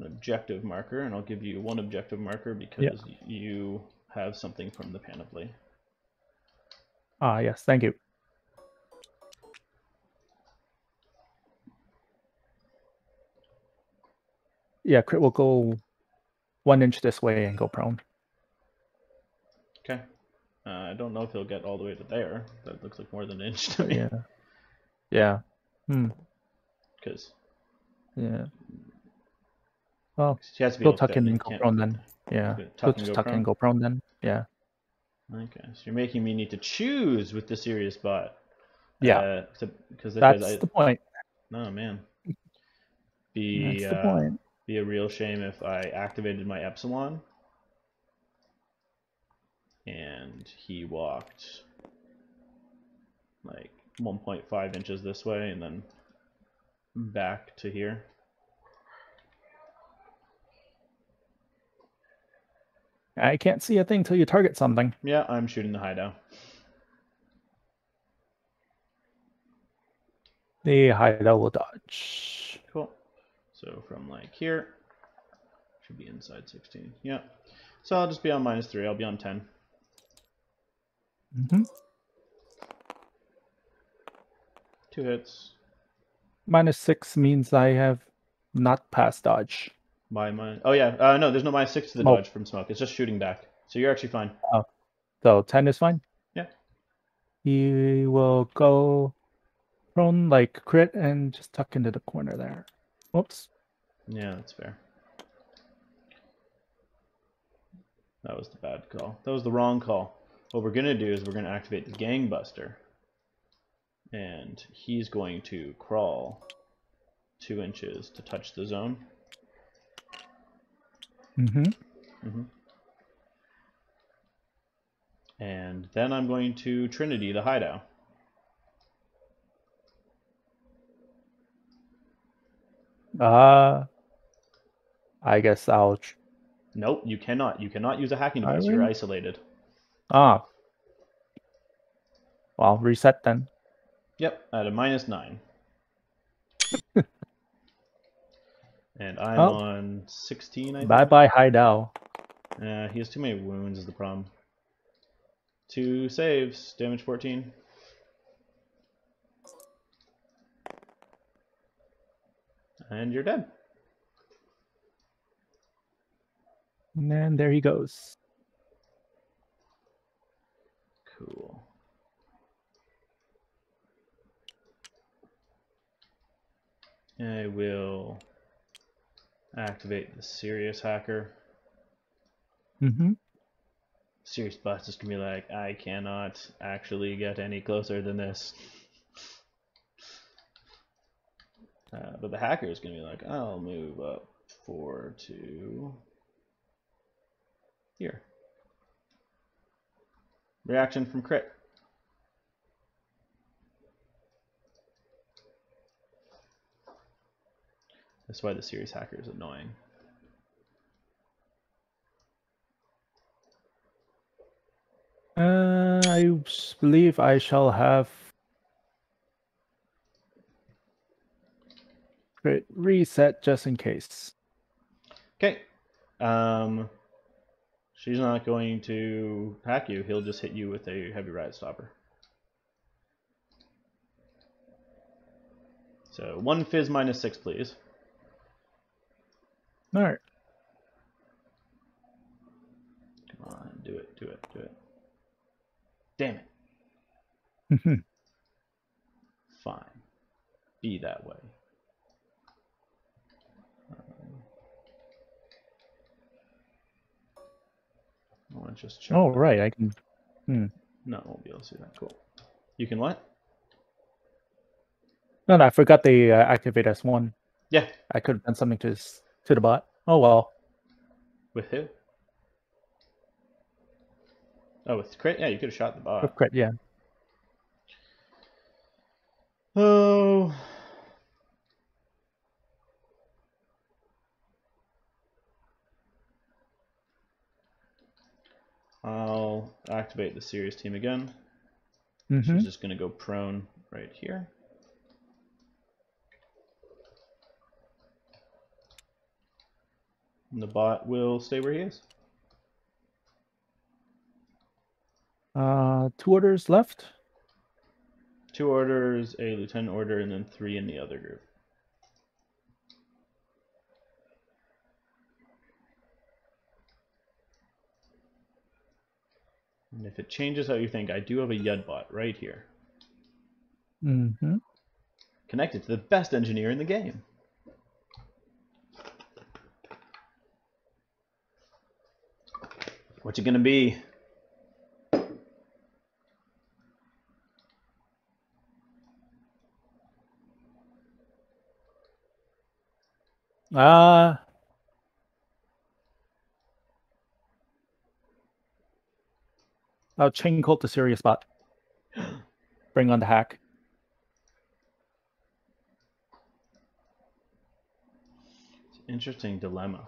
an objective marker, and I'll give you one objective marker because you have something from the panoply. Ah, yes. Thank you. Yeah, Krit will go one inch this way and go prone. Okay. Uh, I don't know if he'll get all the way to there. That looks like more than an inch to me. Yeah. Yeah. Hmm. [laughs] Because Yeah. Well, he has to be he'll tuck in and go prone then. Yeah. He'll tuck go tuck in go prone then. Yeah. Okay, so you're making me need to choose with the Sirius bot. Yeah. Uh, because That's I, the point. oh man. [laughs] Be That's the uh, point. be a real shame if I activated my epsilon and he walked like 1.5 inches this way and then back to here. I can't see a thing till you target something. Yeah, I'm shooting the hideout. The hideout will dodge. Cool. So from like here, should be inside 16. Yeah. So I'll just be on minus three. I'll be on 10. Mm-hmm. Two hits Minus six means I have not passed dodge. My. Oh yeah. Uh, no, there's no minus six to the Oh. dodge from smoke. It's just shooting back. So you're actually fine. Oh. So 10 is fine? Yeah. He will go prone like Krit and just tuck into the corner there. Whoops. Yeah, that's fair. That was the bad call. That was the wrong call. What we're gonna do is we're gonna activate the gangbuster, and he's going to crawl two inches to touch the zone. Mm-hmm. hmm And then I'm going to Trinity the hideout. Uh, I guess I'll. Tr- Nope, you cannot. You cannot use a hacking device. You're isolated. ah. Well, reset then. Yep, at a minus nine. And I'm Oh. on 16, I think. Bye bye hideout. Uh, he has too many wounds is the problem. Two saves, damage 14. And you're dead. And then there he goes. Cool. I will activate the Sirius hacker. Mm-hmm. Sirius bot is gonna be like, I cannot actually get any closer than this. Uh, but the hacker is gonna be like, I'll move up four to here. Reaction from Krit. That's why the Sirius hacker is annoying. Uh, I believe I shall have Great. reset just in case. Okay. Um, she's not going to hack you. He'll just hit you with a heavy riot stopper. So one fizz minus six, please. All right. Come on, do it, do it, do it. Damn it. [laughs] Fine. Be that way. Um, I want to just check. oh, right. I can. Hmm. No, I won't be able to see that. Cool. You can what? No, no, I forgot the uh, activate S one. Yeah. I could have done something to s- to the bot. Oh well. With who? Oh, with Krit? Yeah, you could have shot the bot. With Krit, yeah. Oh. I'll activate the Sirius team again. Mm -hmm. She's just going to go prone right here. And the bot will stay where he is. Uh, two orders left. Two orders, a lieutenant order, and then three in the other group. And if it changes how you think, I do have a Yudbot right here, Mm-hmm. connected to the best engineer in the game. What it gonna be? Uh I'll Chain Colt the Sirius bot. [gasps] Bring on the hack. It's an Interesting dilemma.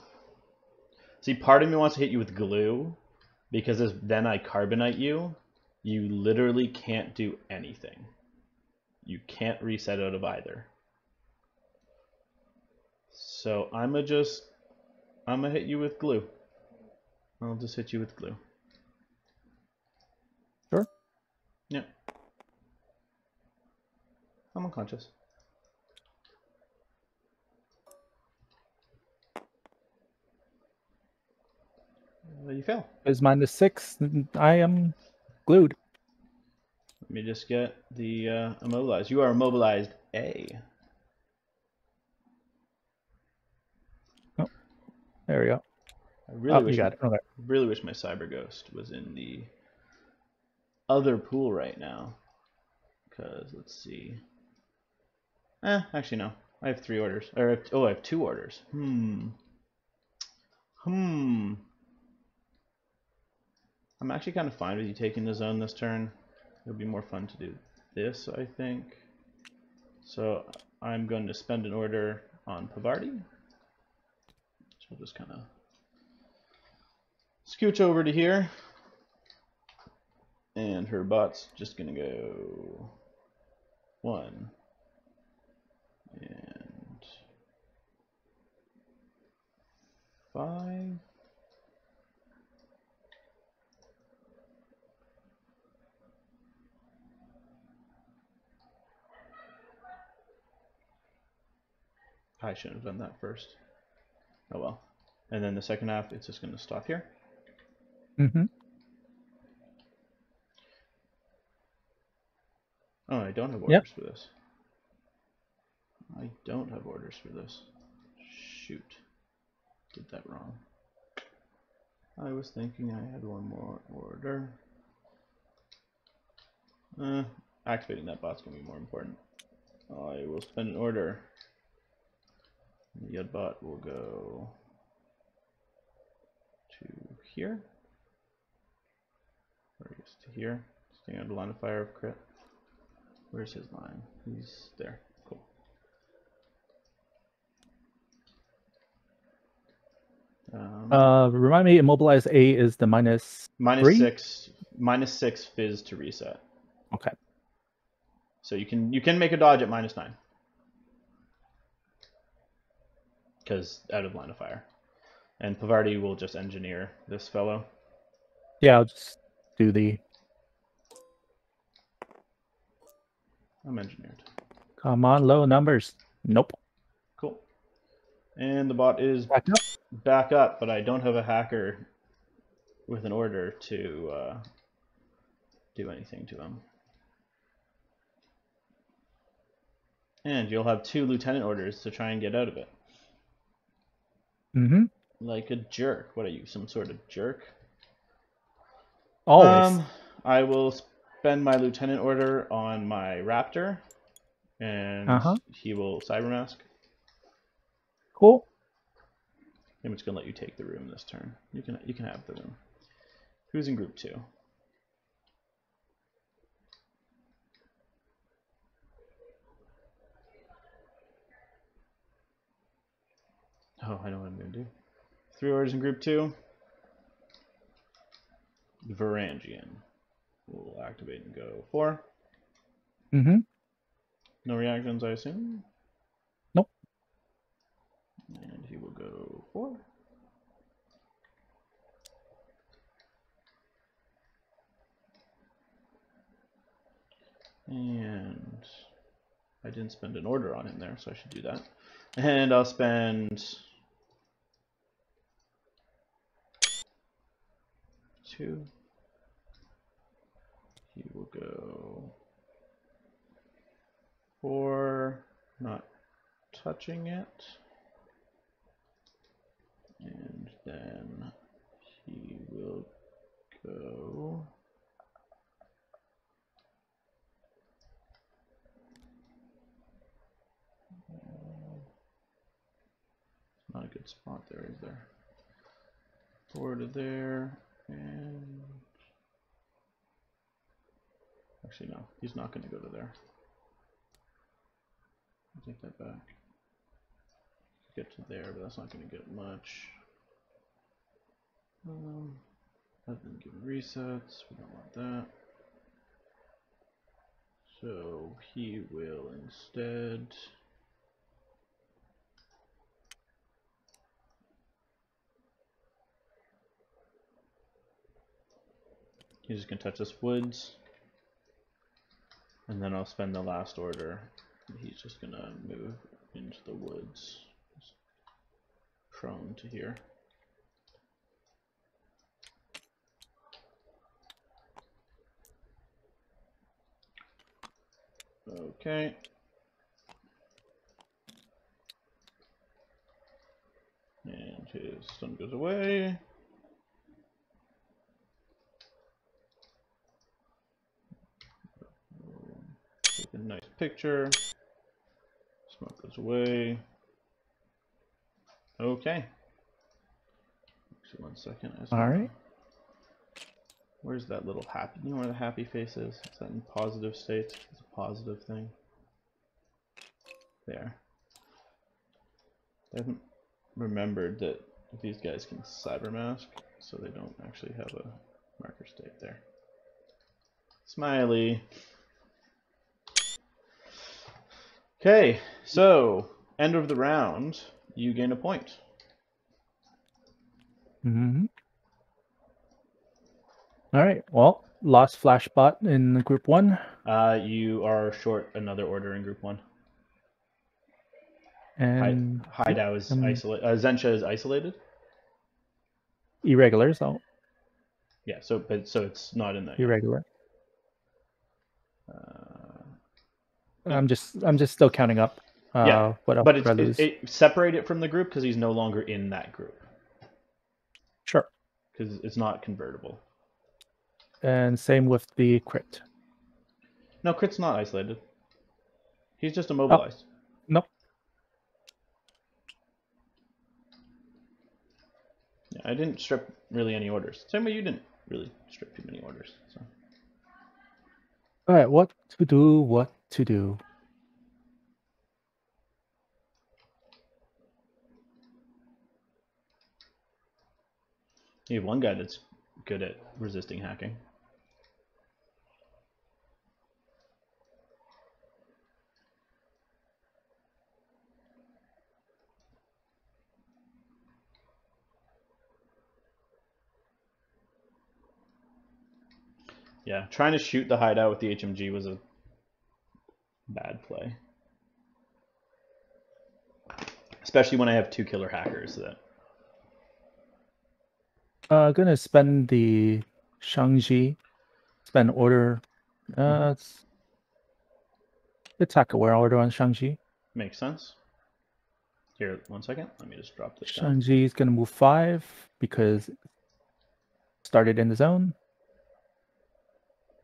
See, part of me wants to hit you with glue because if then I carbonite you. You literally can't do anything. You can't reset out of either. So I'm gonna just, I'm gonna hit you with glue. I'll just hit you with glue. Sure. Yep. I'm unconscious. You fail. Is minus six. I am glued. Let me just get the uh, immobilized. You are immobilized A. Oh, There we go. I really oh, wish it. Okay. really wish my cyber ghost was in the other pool right now. Cause let's see. Eh, actually no. I have three orders. Or oh, I have two orders. Hmm. Hmm. I'm actually kind of fine with you taking the zone this turn. It'll be more fun to do this, I think. So I'm going to spend an order on Pavardi. So we'll just kind of scooch over to here. And her bot's just gonna go one and five. I shouldn't have done that first. Oh well. And then the second half, it's just going to stop here. Mm-hmm. Oh, I don't have orders Yep. for this. I don't have orders for this. Shoot. Did that wrong. I was thinking I had one more order. Uh, activating that bot's gonna be more important. I will spend an order. The Yudbot will go to here. Or to here. Under line of fire of Krit. Where's his line? He's there. Cool. Um, Uh, remind me, immobilize A is the minus. minus three? six, minus six fizz to reset. Okay. So you can you can make a dodge at minus nine. Because out of line of fire. And Pavardi will just engineer this fellow. Yeah, I'll just do the. I'm engineered. Come on, low numbers. Nope. Cool. And the bot is Back up. back up, but I don't have a hacker with an order to uh, do anything to him. And you'll have two lieutenant orders to try and get out of it. Mm-hmm. Like a jerk. What are you, some sort of jerk? Always. Um, I will spend my lieutenant order on my raptor, and Uh-huh. he will cybermask. cool. I'm just gonna let you take the room this turn. You can you can have the room. Who's in group two? Oh, I know what I'm gonna do. Three orders in group two. Varangian We'll activate and go four. Mm-hmm. No reactions, I assume. Nope. And he will go four. And I didn't spend an order on him there, so I should do that. And I'll spend two. He will go four, not touching it. And then he will go. Not a good spot there, is there? To there, and actually no, he's not going to go to there. I'll take that back. Get to there, but that's not going to get much. Um, I've been given resets. We don't want that. So he will instead. He's just gonna touch this woods. And then I'll spend the last order. He's just gonna move into the woods. Prone to here. Okay. And his stun goes away. Take a nice picture. Smoke goes away. Okay. Actually, one second. All right. Where's that little happy? You know where the happy face is? Is that in positive state? It's a positive thing. There. I haven't remembered that these guys can cyber mask, so they don't actually have a marker state there. Smiley. Okay, so end of the round, you gain a point. Mm-hmm. All right. Well, lost flashbot in group one. Uh, you are short another order in group one. And Haidao is um, isolated. Uh, Zhencha is isolated. irregular, so Yeah. So, but so it's not in there. irregular. Uh, I'm just I'm just still counting up. Uh, Yeah, what but it's it, it separate it from the group because he's no longer in that group Sure. because it's not convertible. And same with the Krit. No, Krit's not isolated. He's Oh. just immobilized. Nope. Yeah, I didn't strip really any orders. Same way you didn't really strip too many orders. So All right, what to do? What to do? you have one guy that's good at resisting hacking. Yeah, trying to shoot the Haidao with the HMG was a bad play. Especially when I have two killer hackers that Uh, gonna spend the Shang Ji, spend order. Uh, it's attack aware order on Shang Ji. makes sense. Here, one second. Let me just drop this. Shangji is gonna move five because started in the zone.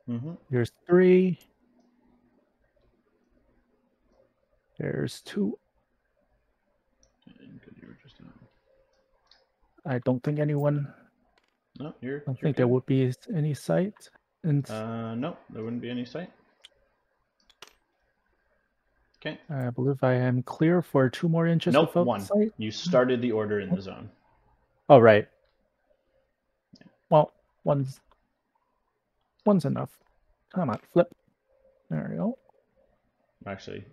hmm Here's three. There's two. Because you were just in- I don't think anyone. No, you're. I don't think there would be any sight. And Uh, no, there wouldn't be any sight. Okay. I believe I am clear for two more inches Nope, one. You started the order in the zone. Oh right. Well, one's one's enough. Come on, flip. There we go. Actually,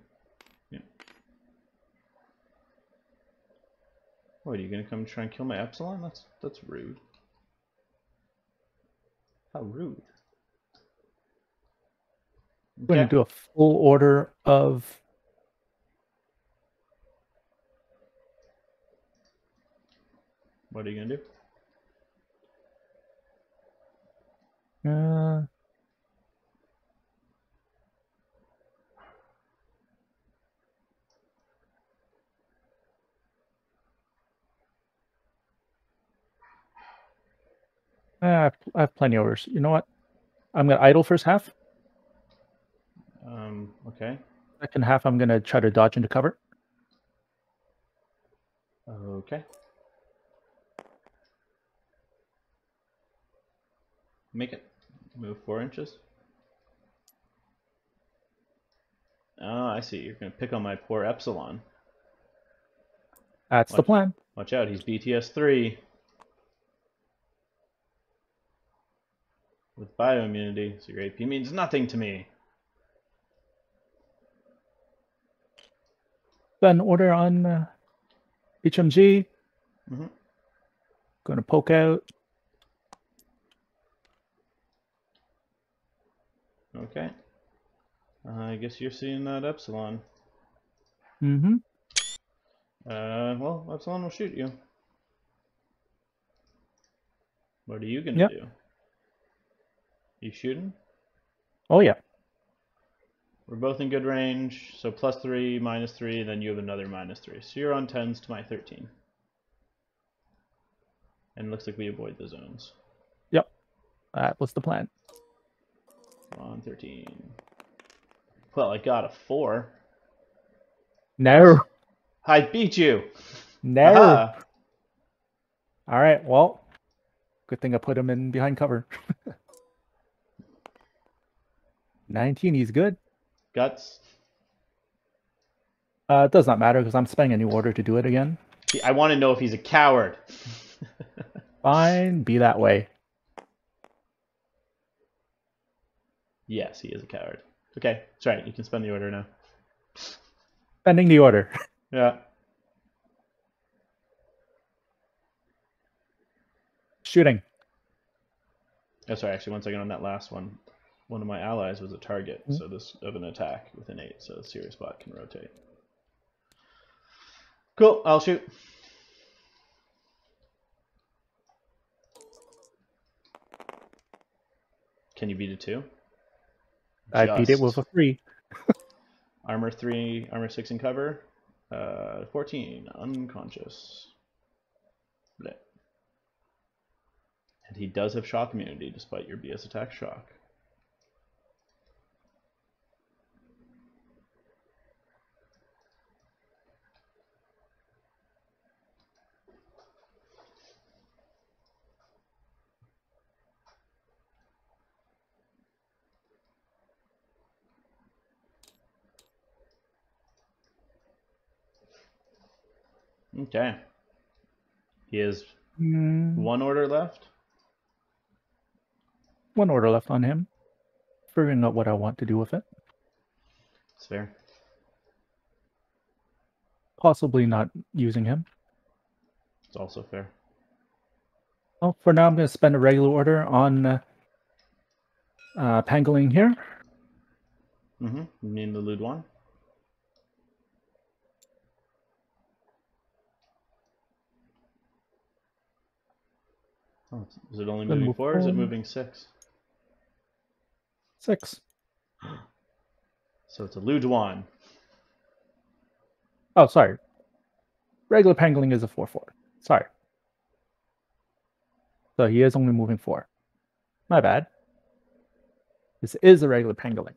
What are you gonna come try and kill my epsilon? That's that's rude. How rude. I'm gonna do a full order of What are you gonna do? uh I have, I have plenty of orders. You know what? I'm gonna idle first half. Um. Okay. Second half, I'm gonna try to dodge into cover. Okay. Make it. Move four inches. Oh, I see. You're gonna pick on my poor epsilon. That's the plan. Watch out, he's BTS three. With bioimmunity, so your AP means nothing to me. Then order on uh, HMG. Mhm. Going to poke out. Okay. Uh, I guess you're seeing that epsilon. Mm-hmm. Uh, well, epsilon will shoot you. What are you gonna Yep. do? You shooting? Oh yeah. We're both in good range, so plus three, minus three, then you have another minus three. So you're on tens to my thirteen. And it looks like we avoid the zones. Yep. That was the plan. On 13. Well, I got a 4. No. I beat you! No. Aha! All right. Well, good thing I put him in behind cover. [laughs] 19, he's good. Guts. Uh, it does not matter because I'm spending a new order to do it again. I want to know if he's a coward. [laughs] Fine, be that way. yes, he is a coward. Okay, that's right. You can spend the order now. Spending the order. [laughs] Yeah. Shooting. Oh, sorry. Actually, one second on that last one. One of my allies was a target, Mhm. so this of an attack with an eight, so Sirius Bot can rotate. Cool. I'll shoot. Can you beat a two? I beat it with a three. [laughs] armor three, armor six in cover. Uh, fourteen unconscious. Bleh. And he does have shock immunity despite your BS attack shock. Okay. He has Mm, one order left. one order left on him. Figuring out what I want to do with it. It's fair. Possibly not using him. It's also fair. Well, for now, I'm going to spend a regular order on uh, uh, Pangolin here. Mm-hmm. You mean the Luduan? Oh, is it only moving move four or is it moving six? Six. So it's a Luduan. Oh, sorry. Regular Pangolin is a 4 4. Sorry. So he is only moving 4. My bad. This is a regular Pangolin.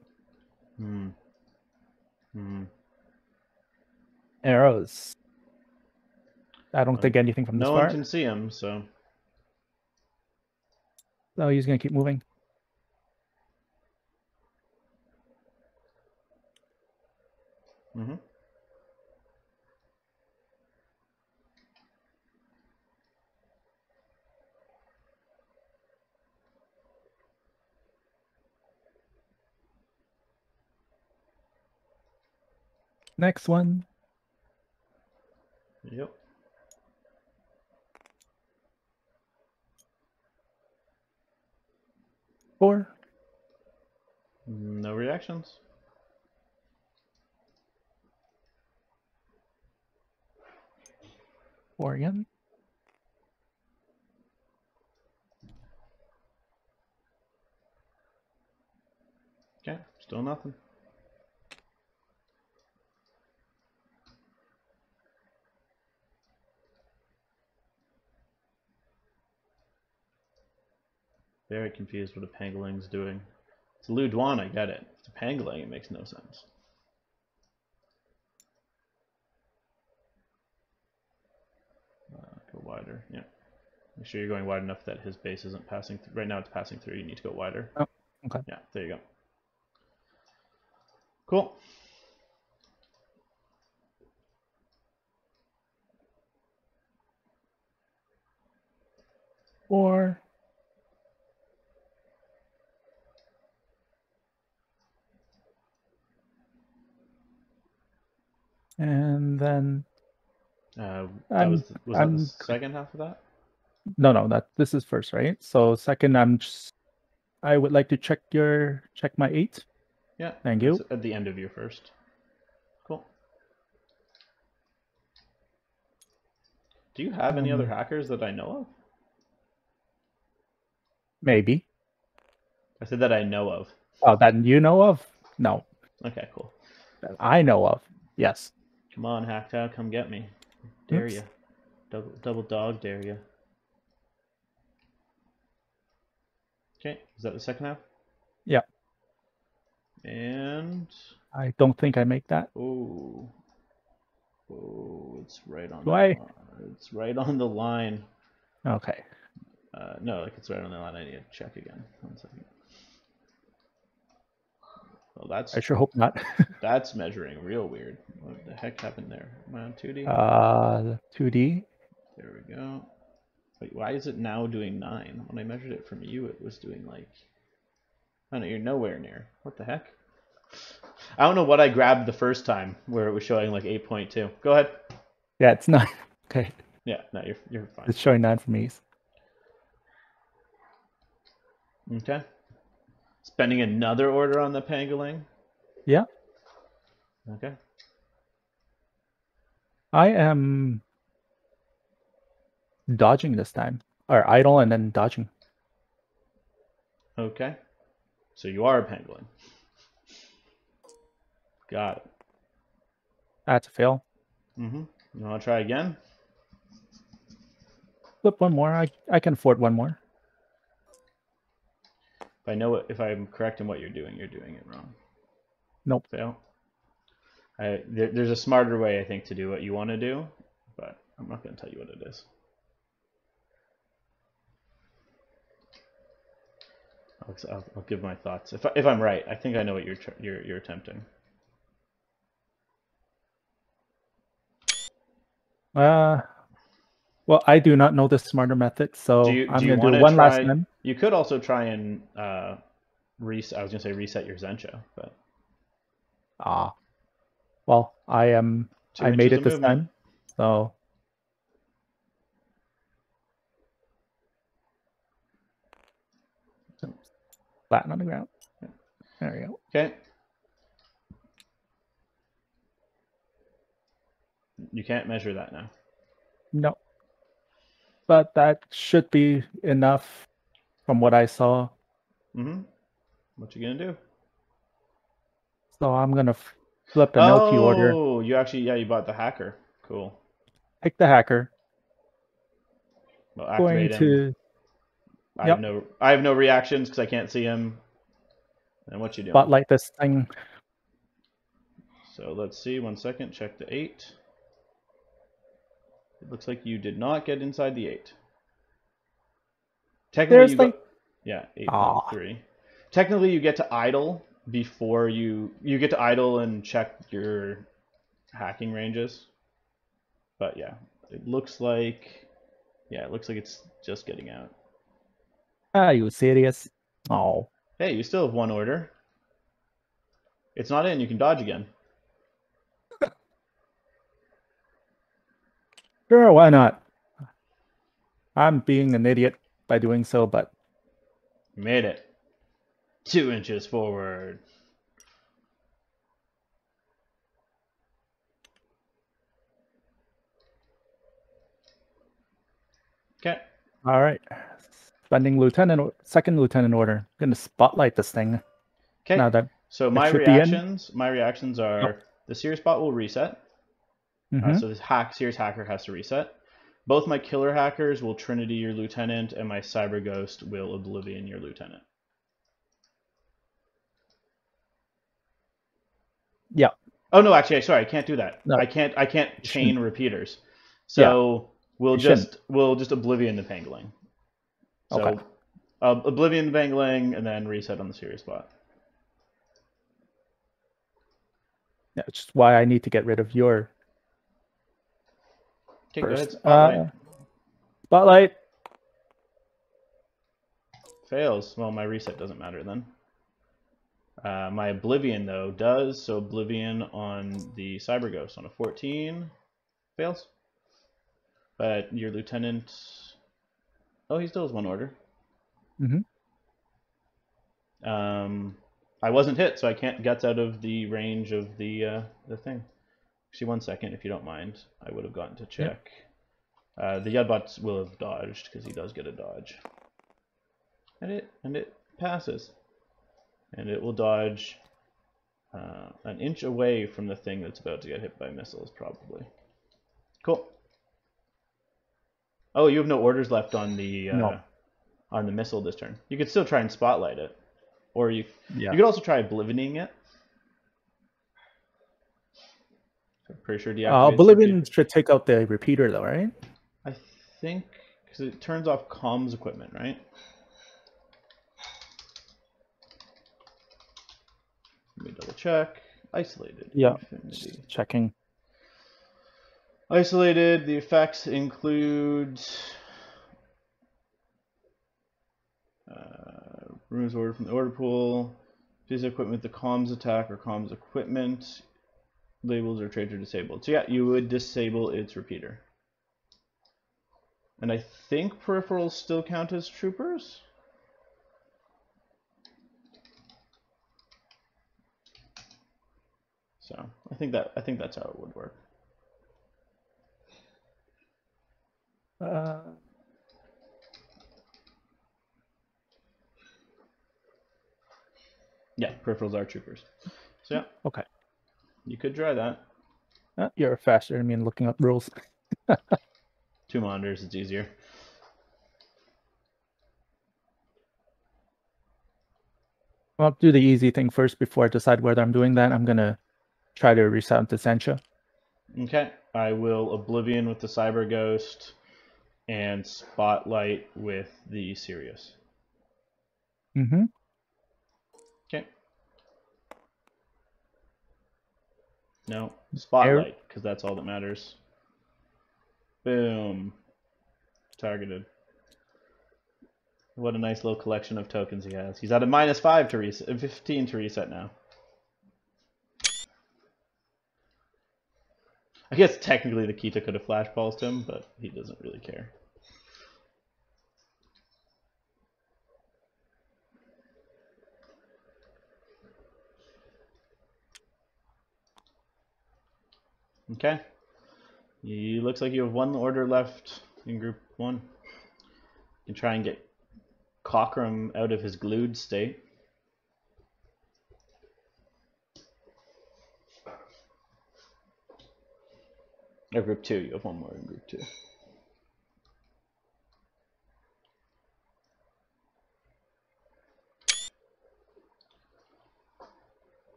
Hmm. Hmm. Arrows. I don't think anything from this No far. one can see him, so So he's going to keep moving. mm-hmm. Next one. Yep. Four. Mm, no reactions. Four again. Okay, still nothing. Very confused what a pangoling's doing. It's a Luduan, I get it. It's a pangoling, it makes no sense. Uh, go wider, yeah. Make sure you're going wide enough that his base isn't passing through. Right now it's passing through, you need to go wider. Oh, okay. Yeah, there you go. Cool. Four. And then Uh, that was was that the second half of that? no, no, that this is first, right? So second, I'm just. I would like to check your check my eight. Yeah. Thank you. At the end of your first. Cool. Do you have any other Um, hackers that I know of? Maybe. I said that I know of. Oh, that you know of? No, Okay, cool. that I know of. Yes. Come on, Hac Tao, come get me. Dare Oops. ya. Double, double dog dare ya. Okay, is that the second half? Yeah. And I don't think I make that. oh, oh, it's right on. Do the I? li- It's right on the line. Okay. Uh, no, like it's right on the line. I need to check again. One second. Well, that's I sure hope not. [laughs] that's measuring real weird. What the heck happened there? Am I on 2D? uh, 2D. There we go. Wait, why is it now doing 9? When I measured it from you, it was doing like... I don't know, you're nowhere near. What the heck? I don't know what I grabbed the first time where it was showing like 8.2. Go ahead. Yeah, it's [laughs] not. Okay, Yeah, no, you're, you're fine. it's showing nine for me. Okay. Spending another order on the pangoling? Yeah. Okay. I am dodging this time, or idle and then dodging. Okay. So you are a pangolin. Got it. That's a fail. Mm-hmm. You want to try again? Flip one more. I I can afford one more. If I know it, if I'm correct in what you're doing, you're doing it wrong. Nope. Fail. I, there, there's a smarter way, I think, to do what you want to do, but I'm not going to tell you what it is. I'll, I'll, I'll give my thoughts. If, I, if I'm right, I think I know what you're you're, you're attempting. Uh, well, I do not know the smarter method, so Do you- I'm gonna wanna do one last try- time. You could also try and uh, reset. I was going to say reset your Zhencha, but Ah, well, I am. I made it this movement. time, so flatten on the ground. There we go. Okay. You can't measure that now. No, but that should be enough from what I saw. Mm-hmm. What you gonna do? So I'm gonna flip an LQ order. Oh, you actually, yeah, you bought the hacker. Cool. Pick the hacker. Well, Going him. to I yep. have no, I have no reactions because I can't see him. And what you doing? spotlight this thing. So let's see. One second. Check the eight. It looks like you did not get inside the eight. Technically, There's you like- got, yeah, eight point three. Technically, you get to idle before you you get to idle and check your hacking ranges. But yeah, it looks like yeah, it looks like it's just getting out. Are you serious? Oh, Hey, you still have one order. It's not in. You can dodge again. Sure, why not? I'm being an idiot by doing so, but made it. Two inches forward. Okay. all right. Spending lieutenant, second lieutenant order. gonna spotlight this thing. Okay. Now that So my should be in. reactions, my reactions are oh. the Sirius Bot will reset. Uh, mhm. so this hack Sirius hacker has to reset. Both my killer hackers will Trinity your lieutenant, and my cyber ghost will Oblivion your lieutenant. Yeah. Oh no, actually, sorry, I can't do that. No. I can't. I can't chain repeaters. So we'll You shouldn't. just we'll just Oblivion the Pangling. So Okay. uh, Oblivion the Pangling, and then reset on the Sirius bot. Yeah, is why I need to get rid of your Okay, go ahead. first. Spotlight. Uh, spotlight. Fails. Well, my reset doesn't matter then. Uh, my Oblivion, though, does. So Oblivion on the Cyber Ghost on a 14 fails. But your Lieutenant. Oh, he still has one order. Mm-hmm. Um, I wasn't hit, so I can't guts out of the range of the uh, the thing. Actually, one second, if you don't mind, I would have gotten to check. Uh, the Yudbots will have dodged because he does get a dodge, and it and it passes, and it will dodge uh, an inch away from the thing that's about to get hit by missiles, probably. Cool. Oh, you have no orders left on the uh, No. on the missile this turn. You could still try and spotlight it, or you Yeah. you could also try oblivioning it. I'm pretty sure Uh, deactivates. Oblivion should take out the repeater, though, right? I think because it turns off comms equipment, right? Let me double check. Isolated. Yeah. Infinity. Checking. Isolated. The effects include uh, rooms ordered from the order pool. Piece of equipment, the comms attack or comms equipment. Labels are triggered disabled. So yeah, you would disable its repeater. And I think peripherals still count as troopers. So I think that I think that's how it would work. Uh, Yeah, peripherals are troopers. So yeah, okay. You could try that. Uh, you're faster than me in looking up rules. [laughs] Two monitors, it's easier. I'll do the easy thing first before I decide whether I'm doing that. I'm gonna try to resound to Sancho. Okay, I will Oblivion with the Cyber Ghost and Spotlight with the Sirius. Mm-hmm. Okay. No, Spotlight, because that's all that matters. Boom. Targeted. What a nice little collection of tokens he has. He's at a minus five to reset, uh, 15 to reset now. I guess technically the Kita could have flash pulsed him, but he doesn't really care. Okay. You looks like you have one order left in group one. You can try and get Kocrum out of his glued state. Or group two, you have one more in group two.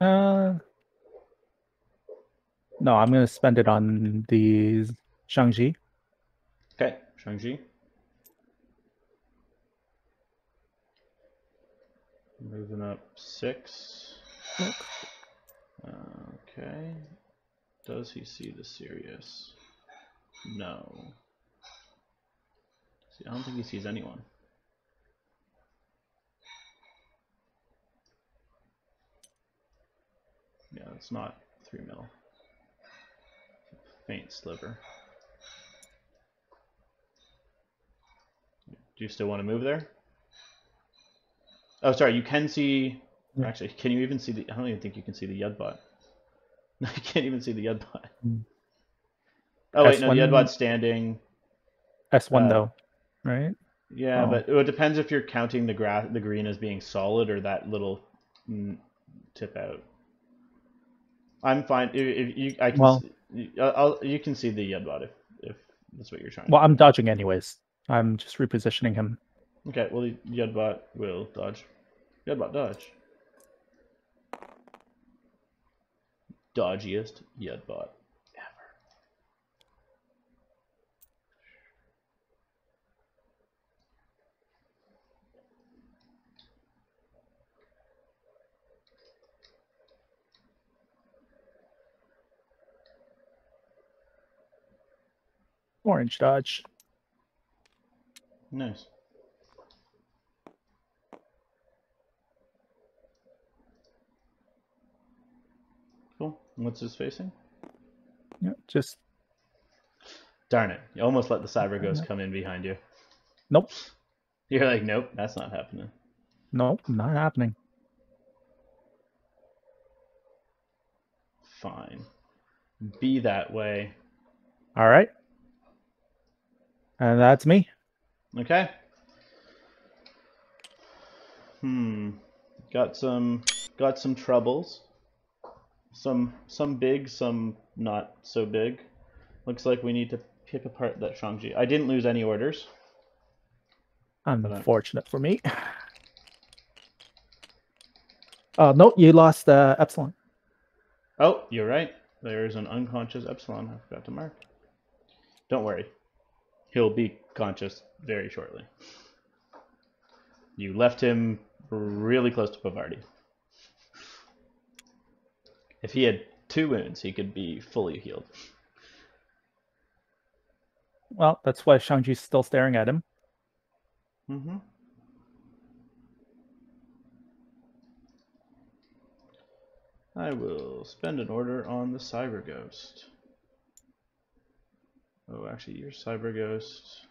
Uh, no, I'm gonna spend it on the Shang Ji. Okay, Shang Ji. Moving up six. Okay. Does he see the Sirius? No. See, I don't think he sees anyone. Yeah, it's not three mil. Faint sliver. Do you still want to move there? Oh, sorry. You can see. Actually, can you even see the? I don't even think you can see the Yudbot. No, [laughs] you can't even see the Yudbot. Mm. Oh wait, no, the S1 Yudbot's standing. S1 Uh, though, right? Yeah, Oh. but it depends if you're counting the grass, the green as being solid or that little mm, tip out. I'm fine. If, if you, I can. Well- see, I'll, you can see the uh, Yudbot if if that's what you're trying. Well, I'm dodging anyways. I'm just repositioning him. Okay. Well, the Yudbot will dodge. Yudbot dodge. Dodgiest Yudbot Orange dodge. Nice. Cool. What's his facing? Yeah, just Darn it. You almost let the Cyber Ghost come in behind you. nope, You're like, nope, that's not happening. nope, not happening. Fine. Be that way. All right, and that's me. Okay. Hmm. Got some got some troubles. Some some big, some not so big. Looks like we need to pick apart that Shang Ji. I didn't lose any orders. Unfortunate for me. Uh, no, you lost uh, Epsilon. Oh, you're right. There's an unconscious Epsilon I forgot to mark. Don't worry. He'll be conscious very shortly. You left him really close to Bavardi. If he had two wounds, he could be fully healed. Well, that's why Shang Ji's still staring at him. Mm-hmm. I will spend an order on the Cyber Ghost. Oh, actually, your Cyber Ghost.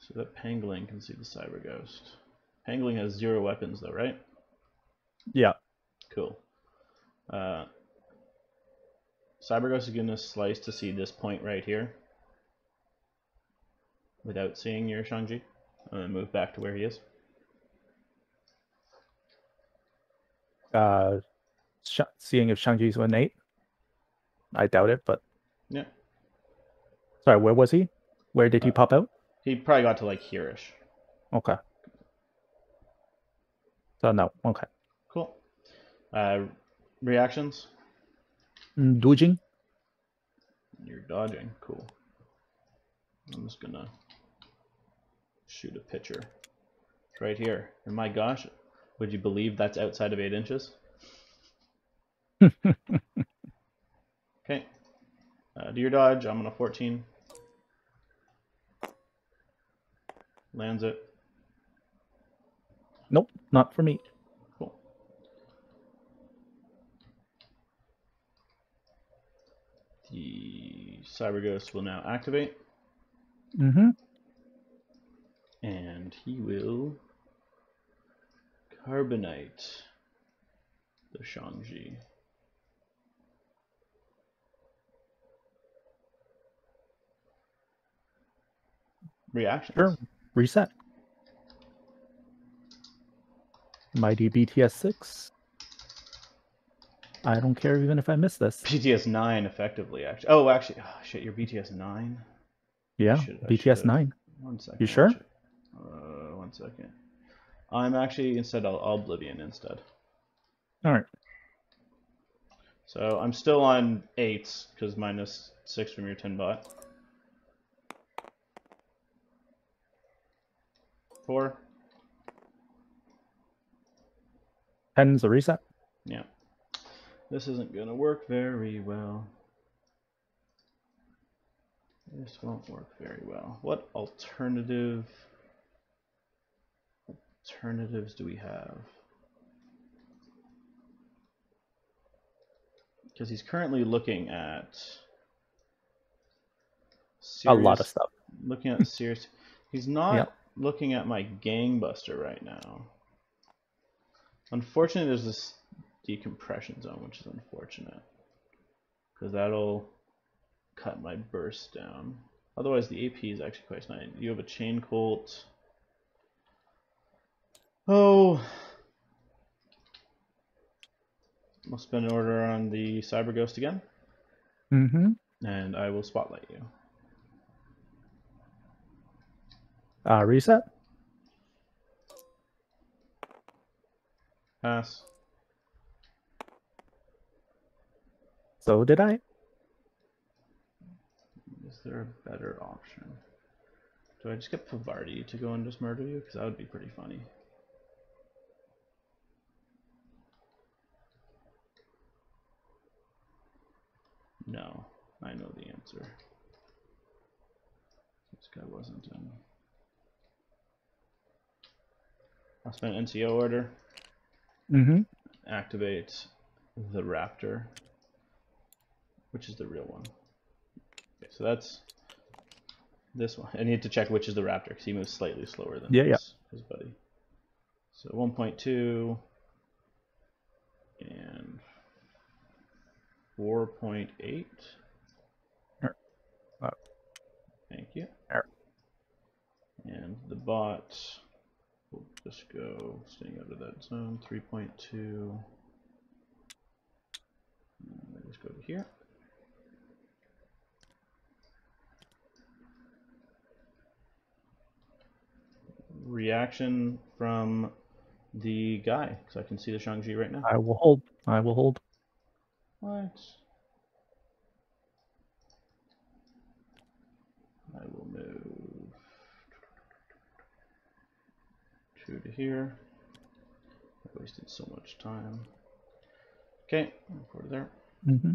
So that Pangling can see the Cyber Ghost. Pangling has zero weapons though, right? Yeah. Cool. Uh, Cyberghost is gonna slice to see this point right here without seeing your Shang Ji, and then move back to where he is. Uh, sh- seeing if Shang Ji's with Nate. I doubt it, but. Sorry, where was he? Where did he Uh, pop out? He probably got to like here-ish. Okay. So no, okay. Cool. Uh, reactions? Mm, Dujing? You're dodging. Cool. I'm just gonna shoot a picture. It's right here. And my gosh, would you believe that's outside of eight inches? [laughs] Okay. Uh, do your dodge. I'm on a 14. Lands it. Nope, not for me. Cool. The Cyber Ghost will now activate, Mm-hmm. and he will carbonite the Shang Ji. Reactions. Sure. Reset. Mighty BTS six. I don't care even if I miss this. BTS 9 effectively, actually. Oh, actually, oh, shit, you're BTS 9? Yeah, should- I BTS nine. One second. You sure? Uh, one second. I'm actually, instead, I'll, I'll Oblivion instead. All right. So I'm still on 8s, because minus 6 from your 10 bot. 4? Ten's a reset. Yeah. This isn't gonna work very well. This won't work very well. What alternative alternatives do we have? Because he's currently looking at A lot of stuff. looking at Sirius. He's not [laughs] Yep. Looking at my gangbuster right now. Unfortunately, there's this decompression zone, which is unfortunate because that'll cut my burst down. Otherwise, the AP is actually quite nice. You have a chain colt. Oh, I'll spend an order on the cyber ghost again, Mm-hmm. and I will spotlight you. Uh, reset. Pass. So did I. Is there a better option? Do I just get Pavardi to go and just murder you? Because that would be pretty funny. No, I know the answer. This guy wasn't in. I'll spend NCO order, Mm-hmm. activate the Raptor, which is the real one. Okay, so that's this one. I need to check which is the Raptor because he moves slightly slower than Yeah, yeah. his, his buddy. So 1.2 and 4.8. Er, uh, Thank you. And the bot just go staying out of that zone. 3.2. And mm, then just go to here. Reaction from the guy, because I can see the Shang Ji right now. I will hold. I will hold. What? I will move two to here. I wasted so much time. Okay, it there. Mm-hmm.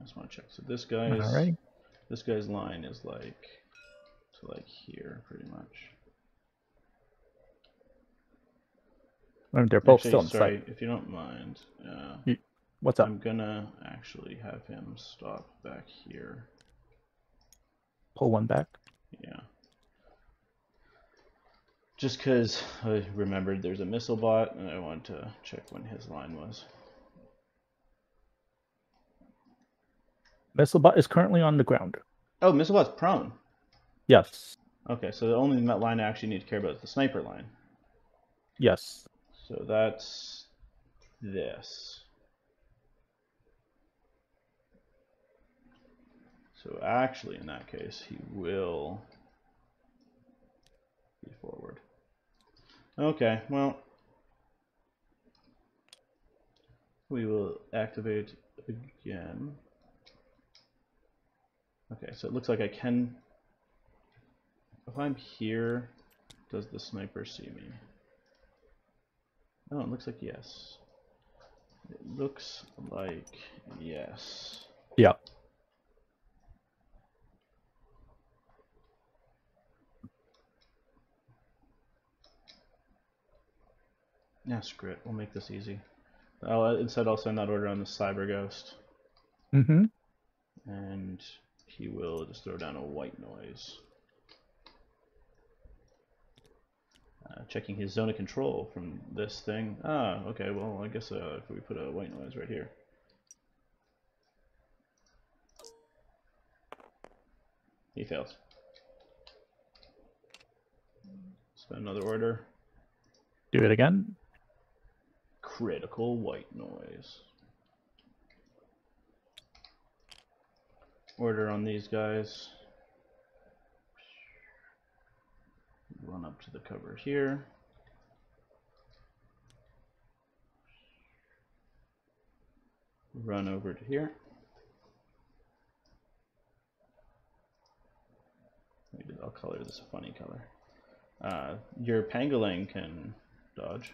I just want to check. So this guy's All right. this guy's line is like to like here, pretty much. They're both Actually, still in sorry, sight. if you don't mind. Uh, What's up? I'm gonna actually have him stop back here. Pull one back. Yeah. Just because I remembered there's a missile bot and I wanted to check when his line was. Missile bot is currently on the ground. Oh, missile bot's prone. Yes. Okay, so the only line I actually need to care about is the sniper line. Yes. So that's this. So actually, in that case, he will be forward. Okay, well, we will activate again. Okay, so it looks like I can. If I'm here, does the sniper see me? Oh, it looks like yes. It looks like yes. Yeah. Yeah, screw it. We'll make this easy. I'll, instead, I'll send that order on the Cyber Ghost, Mm-hmm. and he will just throw down a white noise. Uh, checking his zone of control from this thing. Ah, okay, well, I guess uh, if we put a white noise right here. He fails. Spend another order. Do it again. Critical white noise. Order on these guys. Run up to the cover here. Run over to here. Maybe I'll color this a funny color. Uh, your pangolin can dodge.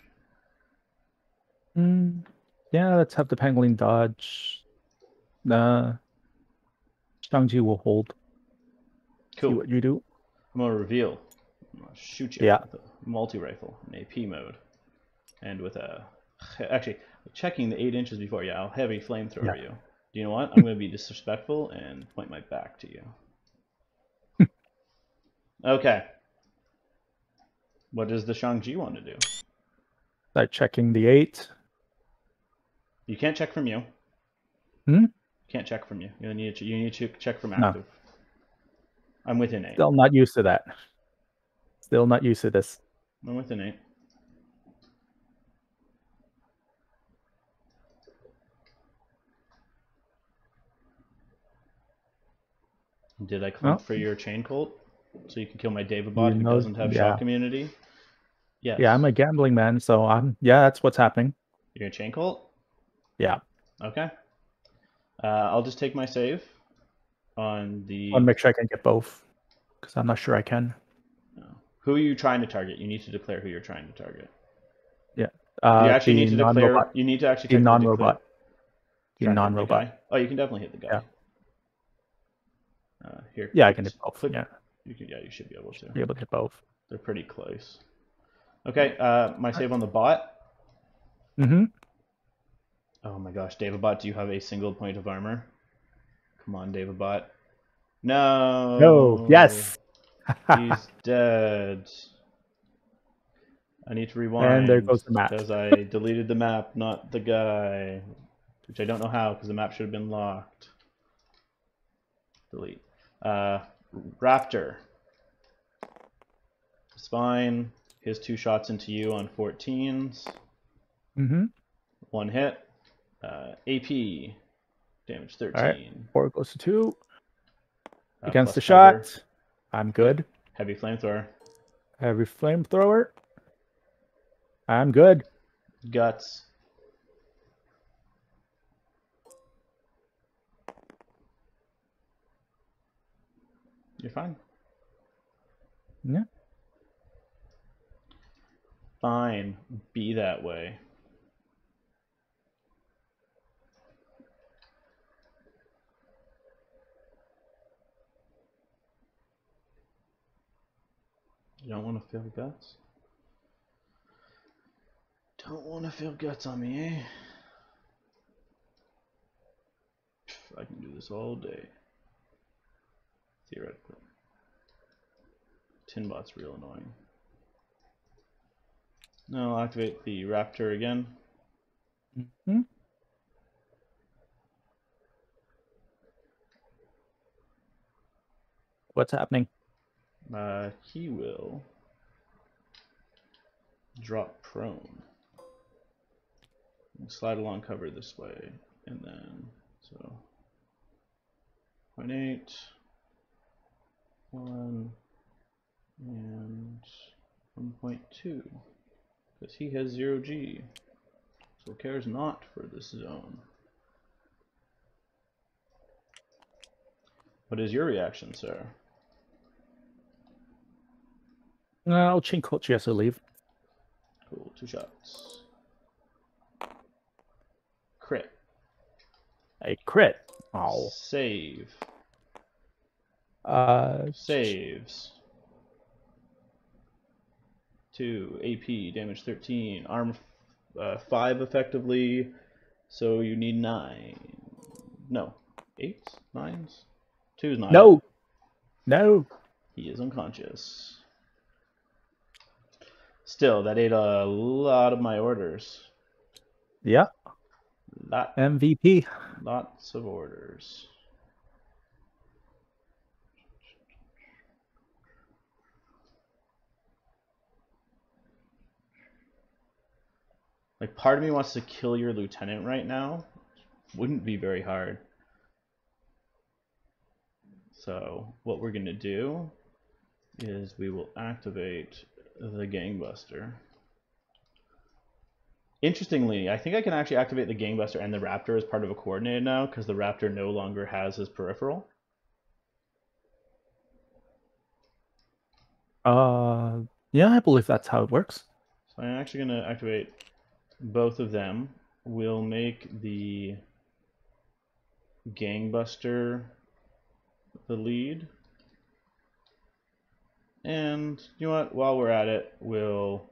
Mm, yeah, let's have the pangolin dodge. Uh, Shang Ji will hold. See Cool. what you do. I'm gonna reveal. I'm gonna shoot you Yeah. with a multi-rifle in AP mode, and with a actually checking the eight inches before. Yeah, I'll heavy flamethrower Yeah. you. Do you know what? I'm gonna be disrespectful and point my back to you. [laughs] okay. What does the Shang Ji want to do? Start checking the eight. You can't check from you. Hmm? Can't check from you. You need to you need to check from No. I'm within eight. Still not used to that. Still not used to this. I'm within eight. Did I clump Oh. for your Chain Colt? So you can kill my David bot who doesn't have yeah. shock immunity? Yeah. Yeah, I'm a gambling man, so I'm. Yeah, that's what's happening. You're a chain colt? Yeah. Okay. Uh, I'll just take my save on the. I want to make sure I can get both, because I'm not sure I can. No. Who are you trying to target? You need to declare who you're trying to target. Yeah. Uh, you actually need to declare. non-robot. You need to actually The non-robot. The non-robot. Oh, you can definitely hit the guy. Yeah. Uh, here. Yeah, I can hit both. click- Yeah, You can, yeah, you should be able to. be able to hit both. They're pretty close. Okay, uh, my save on the bot. Mm-hmm. Oh my gosh, David Bot, do you have a single point of armor? Come on, David Bot. No. No. Yes. [laughs] He's dead. I need to rewind. And there goes the map. Because I [laughs] deleted the map, not the guy. Which I don't know how, because the map should have been locked. Delete. Uh, Raptor. It's fine. His two shots into you on 14s. Mm-hmm. One hit. Uh, AP. Damage 13. right. Four goes to two Uh, against the cover. shot. I'm good. Heavy flamethrower. Heavy flamethrower. I'm good. Guts. You're fine. Yeah. Fine. Be that way. You don't want to feel guts? Don't want to feel guts on me, eh? I can do this all day. Theoretically. Tinbot's real annoying. Now I'll activate the Raptor again. hmm What's happening? Uh, he will drop prone. Slide along cover this way, and then so 0.8, 1, and 1.2, because he has 0G, so cares not for this zone. What is your reaction, sir? Uh, I'll chain coach Jesse leave. Cool, two shots. Crit. A crit. Oh. Save. Uh, Saves. Two AP damage thirteen arm uh, five effectively, so you need nine. No, eight nines. Two's nine. no. No. he is unconscious. Still, that ate a lot of my orders. Yeah. Lot, MVP. lots of orders. Like, part of me wants to kill your lieutenant right now. Wouldn't be very hard. So, what we're going to do is we will activate the Gangbuster. Interestingly, I think I can actually activate the Gangbuster and the Raptor as part of a coordinated now because the Raptor no longer has his peripheral. Uh, yeah, I believe that's how it works. So I'm actually going to activate both of them. We'll make the Gangbuster the lead. And you know what? While we're at it, we'll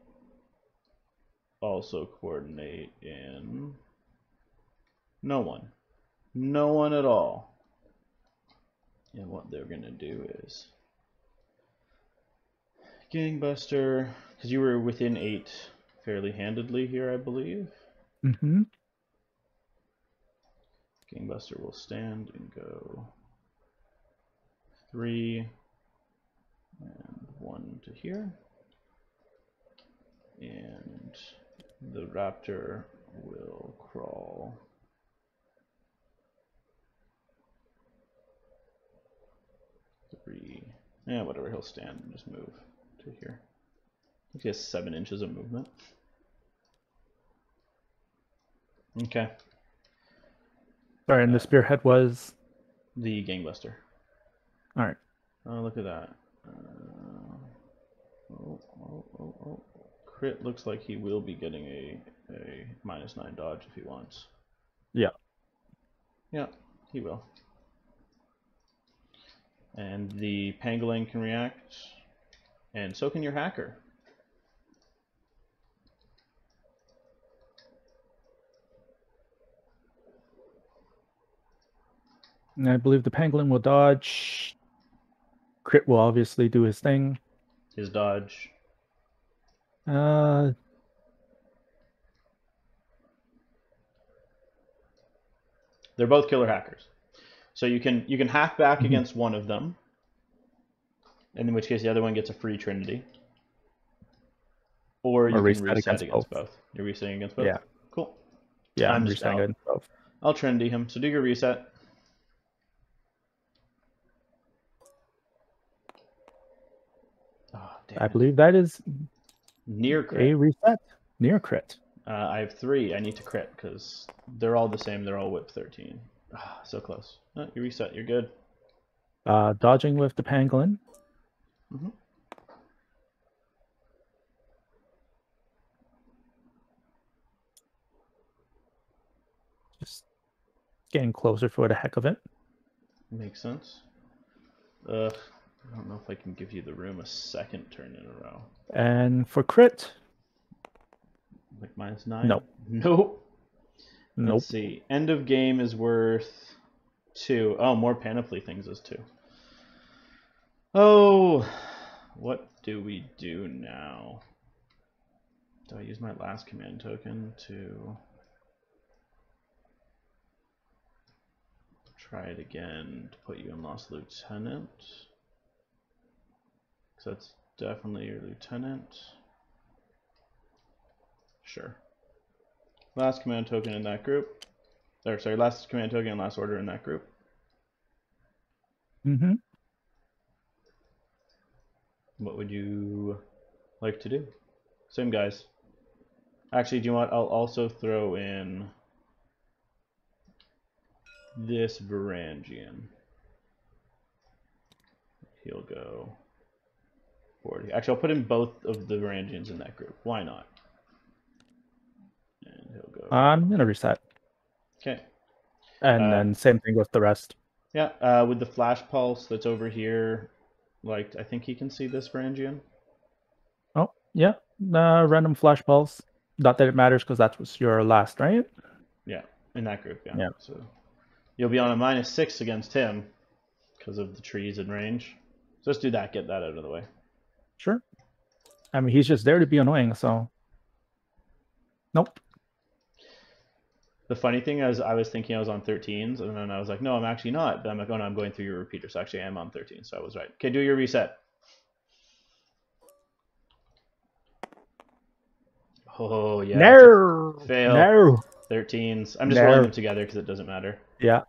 also coordinate in no one. No one at all. And what they're going to do is Gangbuster, because you were within eight fairly handedly here, I believe. Mm-hmm. Gangbuster will stand and go three and one to here. And the raptor will crawl three. Yeah, whatever, he'll stand and just move to here. He has seven inches of movement. Okay, Sorry, and the uh, spearhead was. the gangbuster. All right. Oh, look at that. Uh, oh, oh, oh, oh. Krit looks like he will be getting a, a minus nine dodge if he wants. Yeah. Yeah, he will. And the pangolin can react, and so can your hacker. And I believe the pangolin will dodge. Krit will obviously do his thing. His dodge. Uh, They're both killer hackers. So you can you can hack back Mhm. against one of them, and in which case the other one gets a free Trinity. Or you Or can reset reset, against against, both. both. You're resetting against both. Yeah. Cool. yeah, I'm I'm just just saying out. it both. I'll Trinity him. So do your reset. Oh, damn I believe that is Near a reset. Near crit. Uh, I have three. I need to crit because they're all the same. They're all whip 13. Ah, so close. Oh, you reset. You're good. Uh, dodging with the pangolin. Mhm. Just getting closer for the heck of it. Makes sense. Ugh. I don't know if I can give you the room a second turn in a row. And for Krit, Like minus nine? Nope. Nope. nope. Let's see. End of game is worth two. Oh, more panoply things is two. Oh, what do we do now? Do I use my last command token to try it again to put you in Lost Lieutenant? That's definitely your lieutenant. Sure. Last command token in that group. Or sorry, last command token and last order in that group. Mm-hmm. What would you like to do? Same guys. Actually, do you want? I'll also throw in this Varangian. He'll go 40. Actually, I'll put in both of the Varangians in that group. Why not? And he'll go. I'm gonna reset, Okay. and Uh, then same thing with the rest. Yeah, uh, with the flash pulse that's over here, like, I think he can see this Varangian. Oh, yeah. Uh, random flash pulse. Not that it matters because that was your last, right? Yeah, in that group, yeah. Yeah. So you'll be on a minus six against him because of the trees and range. So let's do that, get that out of the way. Sure. I mean, he's just there to be annoying, so. Nope. The funny thing is, I was thinking I was on 13s, and then I was like, no, I'm actually not. But I'm like, oh no, I'm going through your repeater, so actually I am on 13, so I was right. Okay, do your reset. Oh, yeah. no. fail. No. 13s. I'm just No. rolling them together because it doesn't matter. Yeah.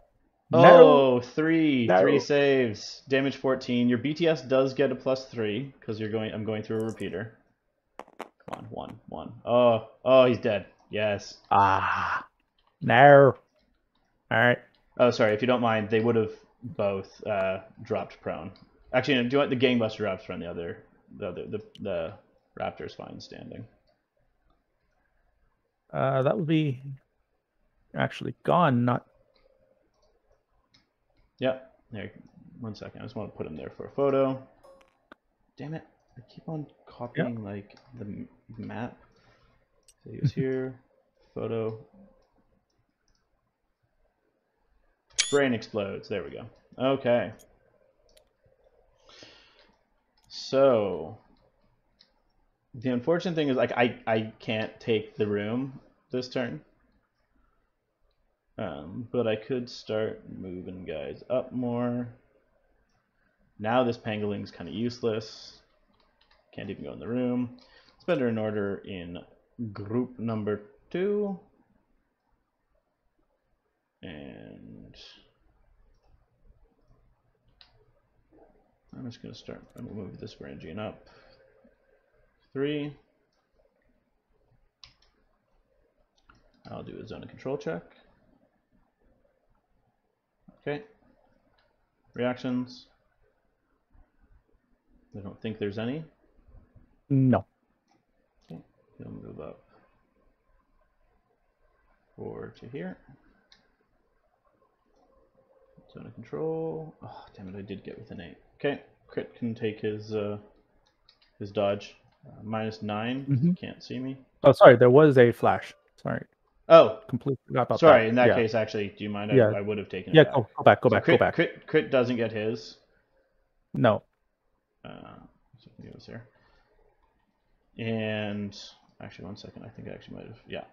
No. Oh, three, No. three saves. Damage 14. Your BTS does get a plus three because you're going. I'm going through a repeater. Come on, one, one. Oh, oh, he's dead. Yes. Ah. No. All right. Oh, sorry. If you don't mind, they would have both uh, dropped prone. Actually, no, do you want the gangbuster drops prone? The other, the other, the the raptor's fine standing. Uh, that would be actually gone, not Yep. There. One second. I just want to put him there for a photo. Damn it! I keep on copying like the map. So he was here. [laughs] Photo. Brain explodes. There we go. Okay. So the unfortunate thing is like I I can't take the room this turn. Um, but I could start moving guys up more. Now this pangolin's kind of useless. Can't even go in the room. Let's better in order in group number two. And I'm just going to start, I'm going to move this Varangian up. Three. I'll do a zone of control check. Okay. Reactions. I don't think there's any. no. Okay. He'll move up. Four to here. Zone of control. Oh, damn it! I did get with an eight. Okay. Krit can take his uh, his dodge. Uh, minus 9 Mhm. Can't see me. Oh, sorry. There was a flash. Sorry. Oh, Completely forgot about sorry. that. In that yeah. case, actually, do you mind? I, Yeah. I would have taken it. Yeah, back. go, go back, go So back, Krit, go back. Krit, Krit doesn't get his. No. Uh, so it was here. And actually, one second. I think I actually might have. Yeah,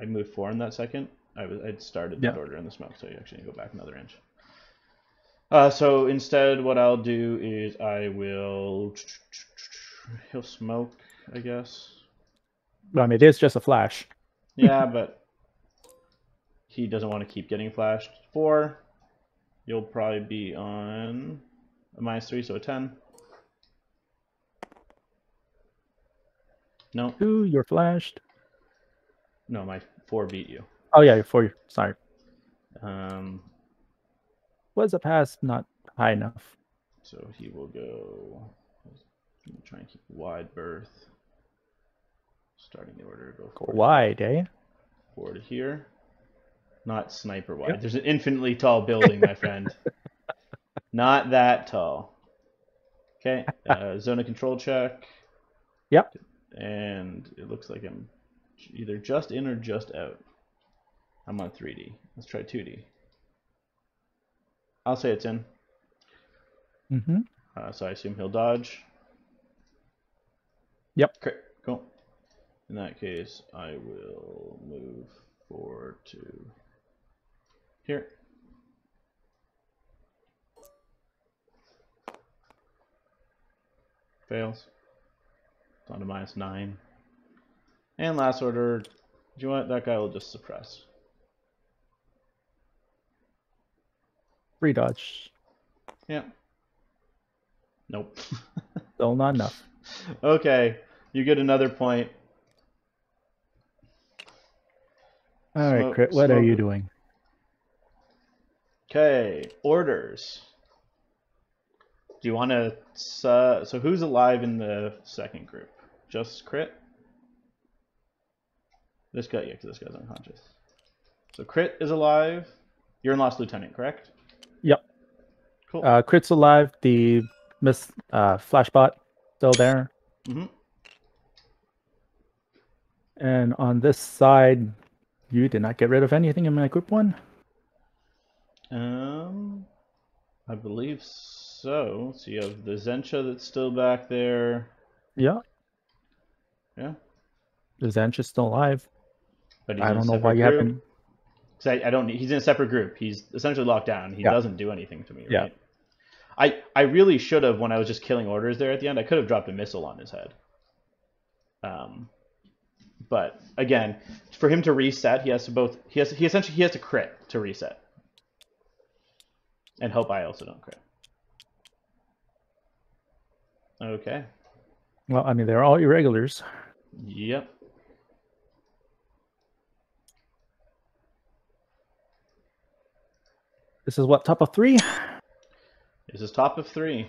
I moved four in that second. I was I'd started that order in the smoke, so you actually need to go back another inch. Uh, so instead, what I'll do is I will. He'll smoke, I guess. I mean, it is just a flash. Yeah, but he doesn't want to keep getting flashed. Four. You'll probably be on a minus three, so a ten. No, Two, you're flashed. no, my four beat you. Oh, yeah, for you. Sorry. Um, Was a pass not high enough? so he will go. Try and keep wide berth. Starting the order, go Go four, wide, eh? four to here. Not sniper wide. Yep. There's an infinitely tall building, my friend. [laughs] Not that tall. Okay, uh, zone of control check. Yep. And it looks like I'm either just in or just out. I'm on 3D. Let's try 2D. I'll say it's in. Mm-hmm. Uh, so I assume he'll dodge. Yep. Crit. Cool. In that case, I will move forward to here. Fails. Down to minus nine. And last order, do you want that guy will just suppress. Free dodge. Yeah. Nope. [laughs] Still not enough. okay, you get another point. All right, Smoke- Krit, what are you doing? Okay, orders. Do you want to? Uh, so who's alive in the second group? Just Krit. This guy, yeah, because this guy's unconscious. So Krit is alive. You're in Lost Lieutenant, correct? Yep. Cool. Uh, Krit's alive. The Miss uh, Flashbot still there. Mm-hmm. And on this side, you did not get rid of anything in my group one. Um, I believe so. So you have the Zhencha that's still back there. Yeah, Yeah, the Zench is still alive. but I don't know why you group. haven't. 'Cause I, I don't. He's in a separate group. He's essentially locked down. He Yeah. doesn't do anything to me. Yeah. Right? I I really should have when I was just killing orders there at the end. I could have dropped a missile on his head. Um, but again, for him to reset, he has to both. He has he essentially he has to crit to reset, and hope I also don't crit. Okay. Well, I mean, they're all irregulars. Yep. This is what top of three. This is top of three.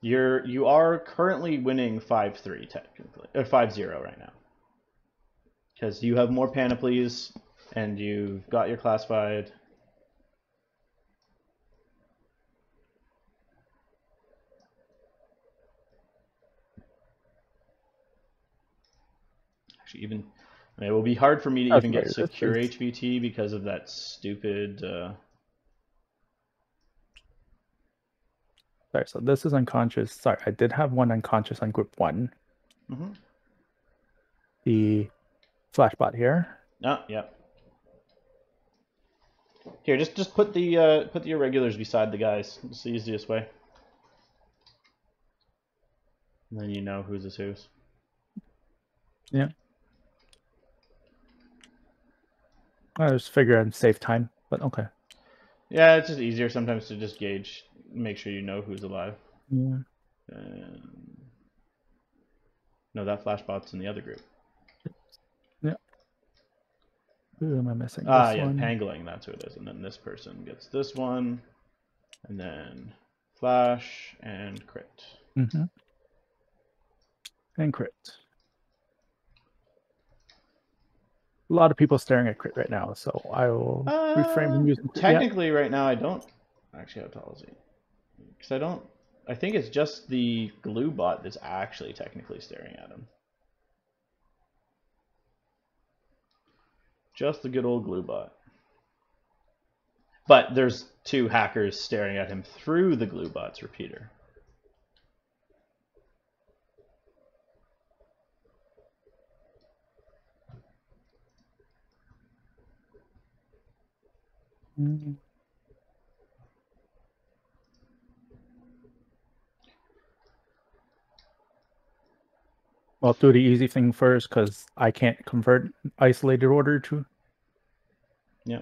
You're you are currently winning five three technically or five zero right now. Because you have more panoplies and you've got your classified. Actually, even I mean, it will be hard for me to even get secure HVT because of that stupid. Uh, Sorry, so this is unconscious. Sorry, I did have one unconscious on group one. mhm. The Flashbot here. Ah, yeah. Here, just just put the uh, put the irregulars beside the guys. It's the easiest way. And then you know whose is whose. I just figure I'd save time, but okay. Yeah, it's just easier sometimes to just gauge, make sure you know who's alive. Yeah. Um, no, that flashbot's in the other group. Yeah. Who am I missing? Ah, This yeah, one. Pangling, that's who it is. And then this person gets this one, and then flash and Krit. Mm-hmm. And Krit. A lot of people staring at Krit right now, so I will refrain from Uh, using Krit. Yeah. Technically, right now, I don't actually have he? Because I don't. I think it's just the glue bot that's actually technically staring at him. Just the good old glue bot. But there's two hackers staring at him through the glue bot's repeater. Mm. I'll do the easy thing first because I can't convert isolated order to. Yeah.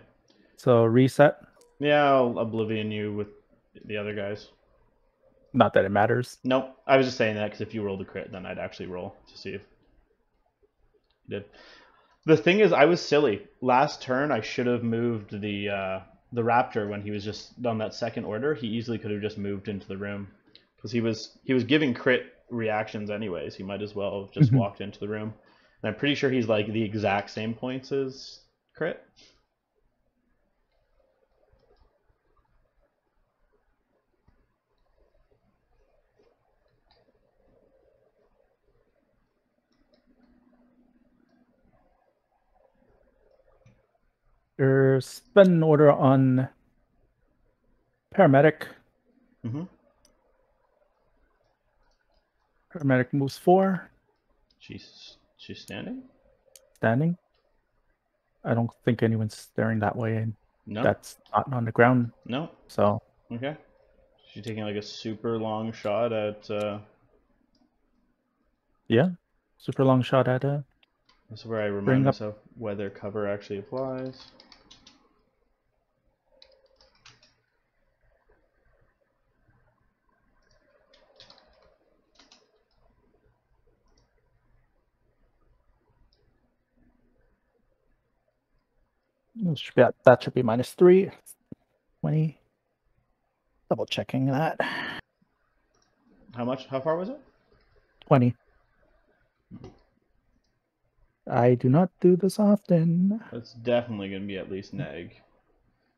So reset. Yeah, I'll oblivion you with the other guys. Not that it matters. Nope. I was just saying that because if you rolled a crit, then I'd actually roll to see if you did. The thing is, I was silly. Last turn, I should have moved the uh, the raptor when he was just on that second order. He easily could have just moved into the room because he was he was giving Krit reactions anyways. He might as well have just Mhm. walked into the room. And I'm pretty sure he's like the exact same points as Krit. There's spend order on paramedic. hmm Paramedic moves four. She's she's standing. Standing. I don't think anyone's staring that way, and No. that's not on the ground. no. So Okay. She's taking like a super long shot at. Uh, yeah, super long shot at uh this is where I remind myself whether cover actually applies. Should be at- that should be minus three. 20. Double checking that. How much? How far was it? 20. I do not do this often. That's definitely going to be at least neg.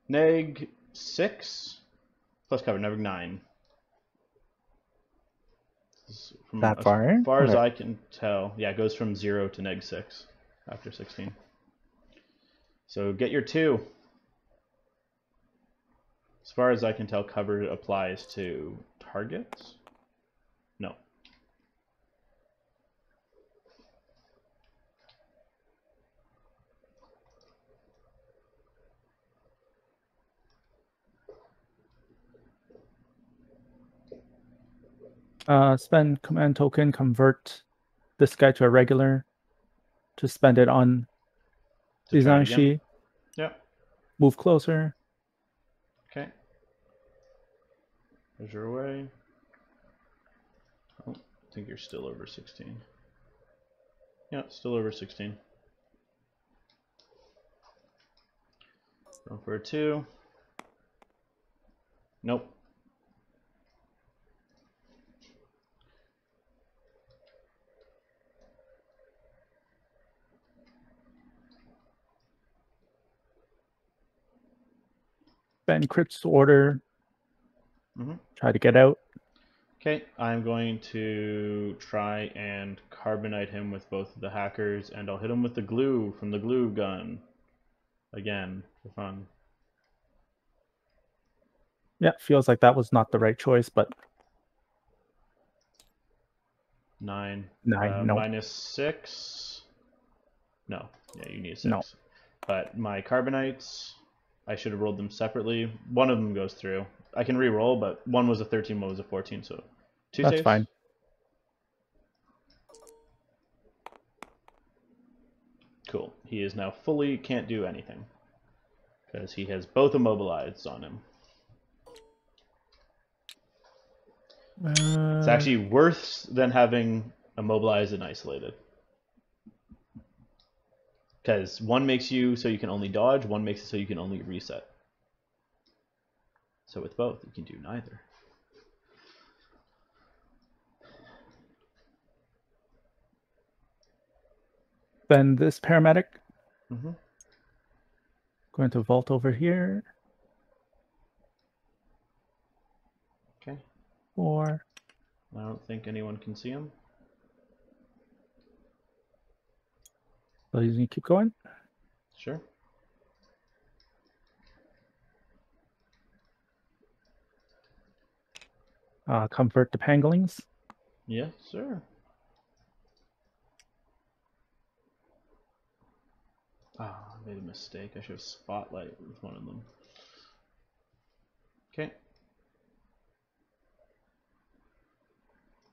Neg six plus cover. Neg nine. This is From That as far? far as. I can tell, yeah, it goes from zero to neg six after sixteen. So get your two. As far as I can tell, cover applies to targets. No. Uh, spend command token, convert this guy to a regular to spend it on To try it again? Izanshi. Yep. Move closer. Okay. There's your way. Oh, I think you're still over 16. Yeah, still over 16. Going for a two. Nope. Spend Krit's order. Mhm. Try to get out. Okay, I'm going to try and carbonite him with both of the hackers, and I'll hit him with the glue from the glue gun. Again, for fun. Yeah, feels like that was not the right choice, but Nine. nine, Uh, no. Minus six. No. Yeah, you need a six. No. But my carbonites, I should have rolled them separately. One of them goes through. I can re-roll, but one was a 13, one was a 14, so two That's saves. fine. Cool. He is now fully can't do anything because he has both immobilized on him. Uh, It's actually worse than having immobilized and isolated. Because one makes you so you can only dodge, one makes it so you can only reset. So with both, you can do neither. then this paramedic Mm-hmm. going to vault over here. Okay. Or I don't think anyone can see him. So you keep going. Sure. Uh, convert the panglings. Yes, sir. Ah, I made a mistake. I should have spotlight with one of them. Okay.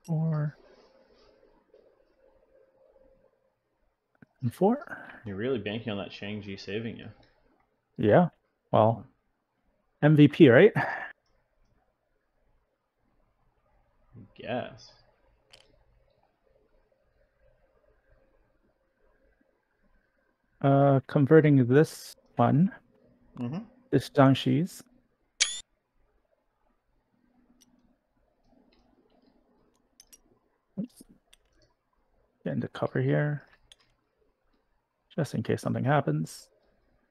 Four. And four. You're really banking on that Shang Ji saving you. Yeah. Well, MVP, right? Yes. Uh, converting this one, Mm-hmm. this. Oops. Get into cover here. Just in case something happens.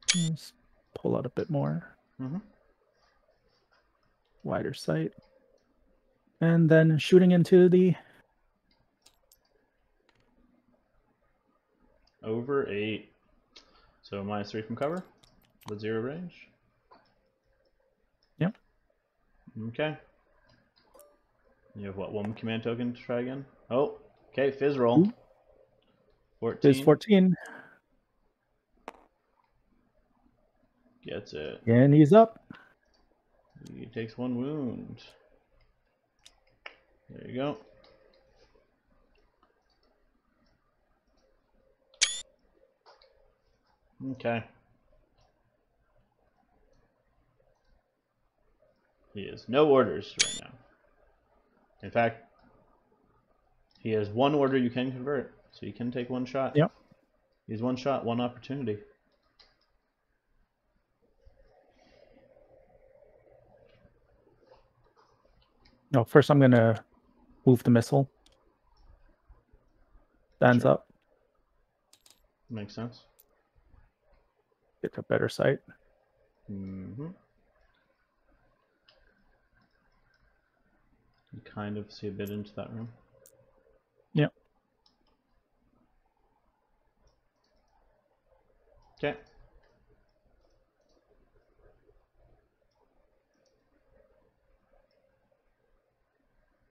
Just pull out a bit more. Mm-hmm. Wider sight. And then shooting into the Over eight. So minus three from cover. With zero range. Yep. Okay. You have what, one command token to try again? Oh, okay, fizz roll. 14. Is 14. Gets it. And he's up. He takes one wound. There you go. Okay. He has no orders right now. In fact, he has one order you can convert, so you can take one shot. Yep. He's one shot, one opportunity. No, first I'm gonna move the missile. Stands Sure. up. Makes sense. Get to better sight. Mm hmm You kind of see a bit into that room. Yep. Okay.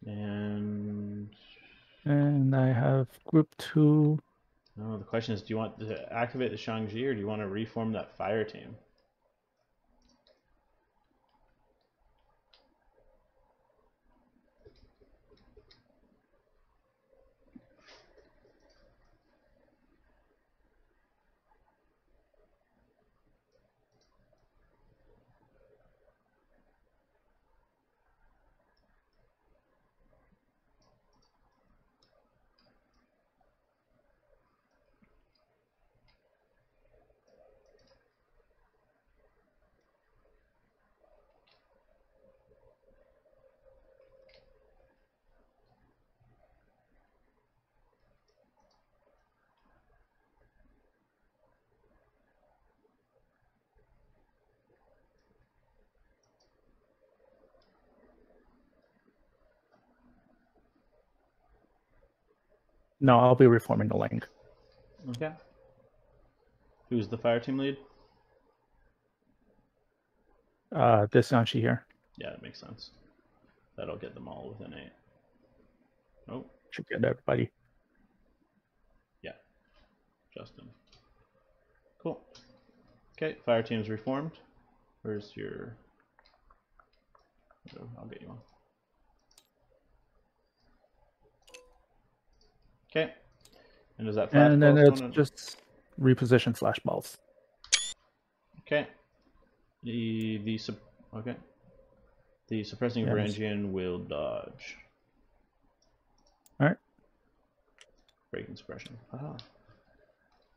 And And I have group two. no, the question is, do you want to activate the Shang Ji or do you want to reform that fire team? No, I'll be reforming the link. Okay. Who's the fire team lead? Uh, this Zhanshi here Yeah, that makes sense. That'll get them all within eight. Oh, should get everybody. Yeah. Justin. Cool. Okay, fire team's reformed. Where's your? I'll get you on. Okay. And does that flash And then it's just reposition flash balls. Okay. The the okay. The suppressing Yeah, will dodge. Alright. Breaking suppression. Haha.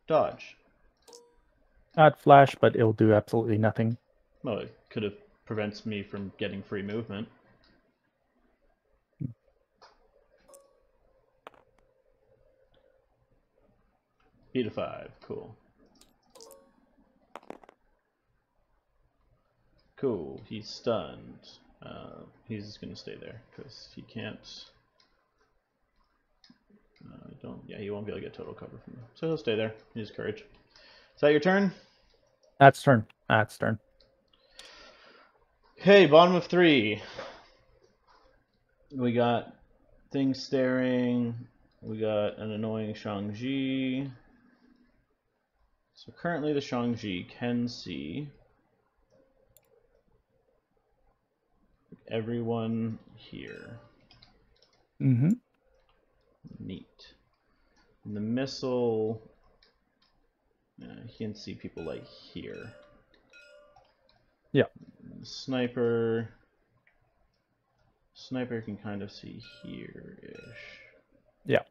Dodge. Add flash, but it'll do absolutely nothing. Well, it could have prevents me from getting free movement. Beat a five, cool. Cool, he's stunned. Uh, he's just gonna stay there because he can't. Uh, don't. Yeah, he won't be able to get total cover from you, so he'll stay there. He's courage. Is that your turn? That's turn. That's turn. Okay, bottom of three. We got things staring. We got an annoying Shang Ji. So currently the Shang Ji can see everyone here. Mm-hmm. Neat. And the missile, uh, he can see people like here. Yeah. Sniper. Sniper can kind of see here-ish. Yeah.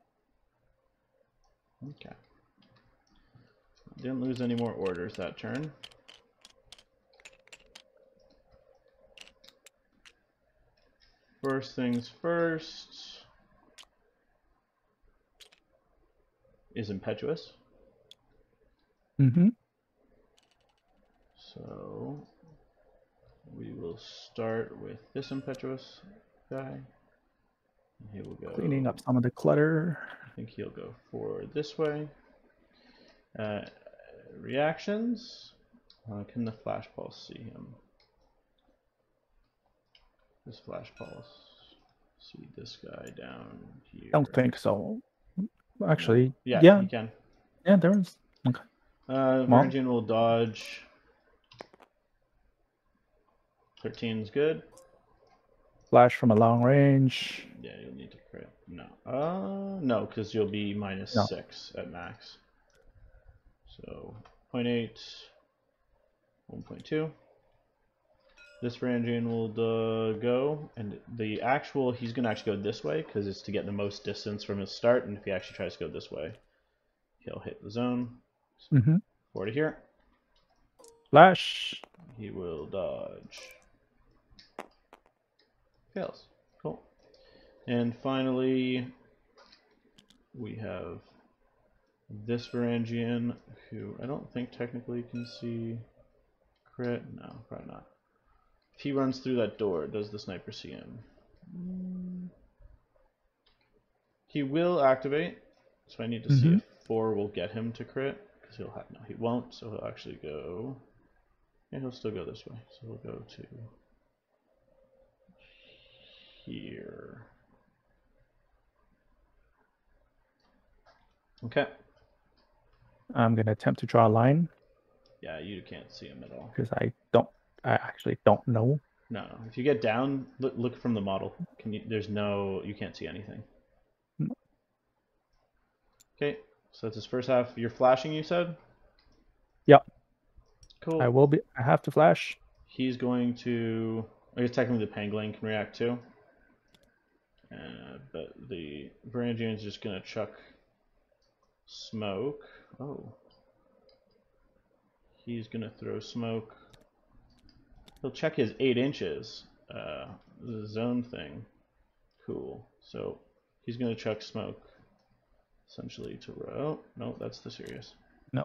Okay. Didn't lose any more orders that turn. First things first is impetuous. Mm-hmm. So we will start with this impetuous guy. And he will go Cleaning up some of the clutter. I think he'll go for this way. Uh, reactions. Uh, can the flash pulse see him? This flash pulse. See this guy down here. Don't think so. Actually, Yeah, yeah. you can. Yeah, there is. Okay. Uh? Varangian will dodge. 13 is good. Flash from a long range. Yeah, you'll need to crit. No. Uh, no, because you'll be minus No. 6 at max. So, 0.8, 1.2. This Varangian will uh, go, and the actual, he's going to actually go this way, because it's to get the most distance from his start, and if he actually tries to go this way, he'll hit the zone. Mm-hmm. Four to here. Flash. He will dodge. Fails. Cool. And finally, we have this Varangian, who I don't think technically can see Krit. No, probably not. If he runs through that door, does the sniper see him? Mm. He will activate, so I need to see Mhm. if four will get him to Krit, because he'll have no, he won't. So he'll actually go. Yeah, he'll still go this way. So he'll go to here. Okay. I'm gonna attempt to draw a line Yeah, you can't see him at all. because I don't. I actually don't know. No, no. If you get down, look, look from the model. Can you? There's no. You can't see anything. No. Okay, so that's his first half. You're flashing. You said. Yep. Cool. I will be. I have to flash. He's going to. I guess technically the pangolin can react too. Uh, but the Varangian's just gonna chuck smoke. Oh. He's gonna throw smoke. He'll check his eight inches. Uh, the zone thing. Cool. So he's gonna chuck smoke. Essentially to row. No, that's the Sirius. No.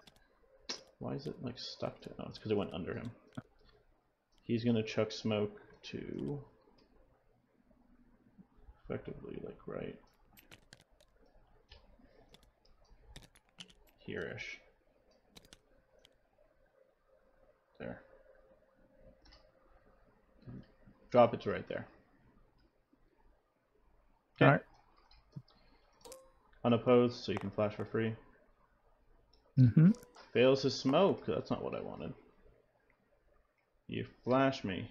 Why is it like stuck to? Oh, it's because it went under him. He's gonna chuck smoke to effectively like right here-ish. There. Drop it to right there. Okay. All right. Unopposed, so you can flash for free. Mm-hmm. Fails his smoke. That's not what I wanted. You flash me.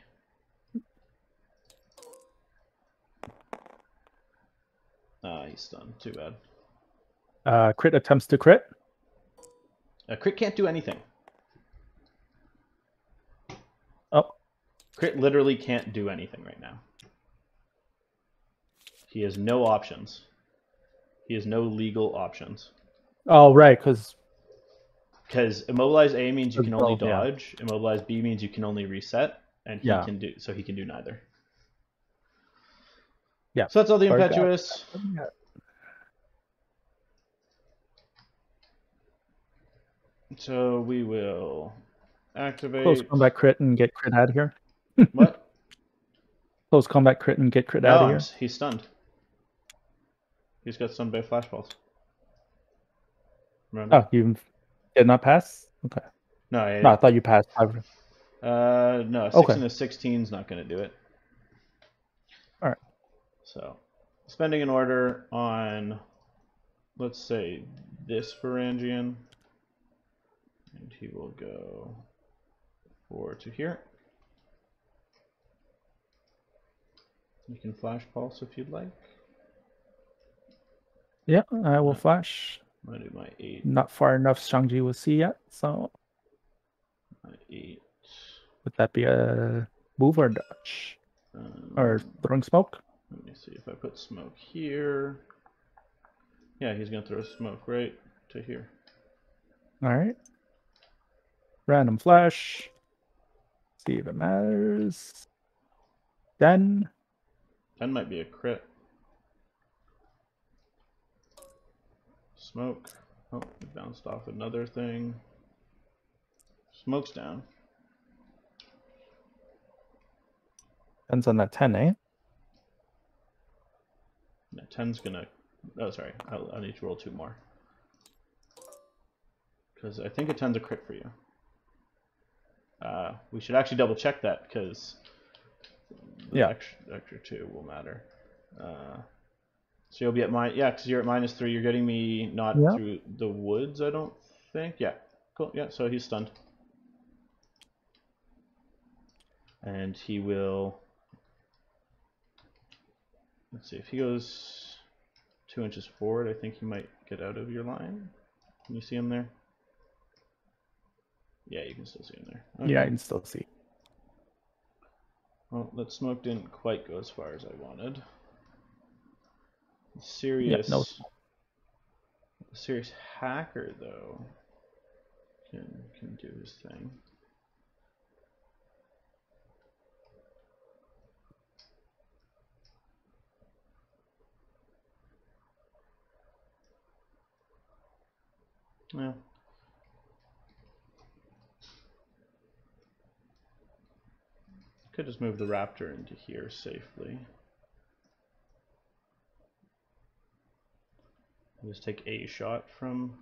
Ah, he's stunned. Too bad. Uh, Krit attempts to crit. Uh, Krit can't do anything. Oh, Krit literally can't do anything right now. He has no options. He has no legal options. oh, right. Because Because immobilize A means you can only well, yeah. dodge. Immobilize B means you can only reset, and he Yeah. can do so. He can do neither. Yeah. So that's all the impetuous. So we will activate. close combat crit and get crit out of here. [laughs] What? Close combat crit and get crit No, out of here. he's stunned. He's got stunned by flashballs. Remember? Oh, you did not pass. Okay. no, I, No, I thought you passed. Uh, no, a 6 Okay. and a 16 is not going to do it. Alright. So, spending an order on, let's say, this Varangian. And he will go four to here. You can flash pulse if you'd like. Yeah, I will flash. I'm to do my eight. Not far enough Shang Ji will see yet. So My eight. would that be a move or dodge? Um, Or throwing smoke? Let me see if I put smoke here. Yeah, he's gonna throw smoke right to here. Alright. Random flash. See if it matters. Then Ten might be a crit. Smoke. Oh, it bounced off another thing. Smoke's down. depends on that 10, eh? Yeah, ten's gonna. Oh, sorry. I'll, I need to roll two more. Because I think a ten's a crit for you. Uh, we should actually double check that because the Yeah. extra, extra two will matter. Uh, So you'll be at my yeah, because you're at minus three. You're getting me not Yeah. through the woods. I don't think. Yeah. Cool. Yeah. So he's stunned. And he will. Let's see if he goes two inches forward. I think he might get out of your line. Can you see him there? Yeah, you can still see him there. Yeah, I can still see. Well, that smoke didn't quite go as far as I wanted. The Yeah, Sirius, no. the Sirius hacker though can can do his thing. Yeah. Could just move the raptor into here safely. Just take a shot from.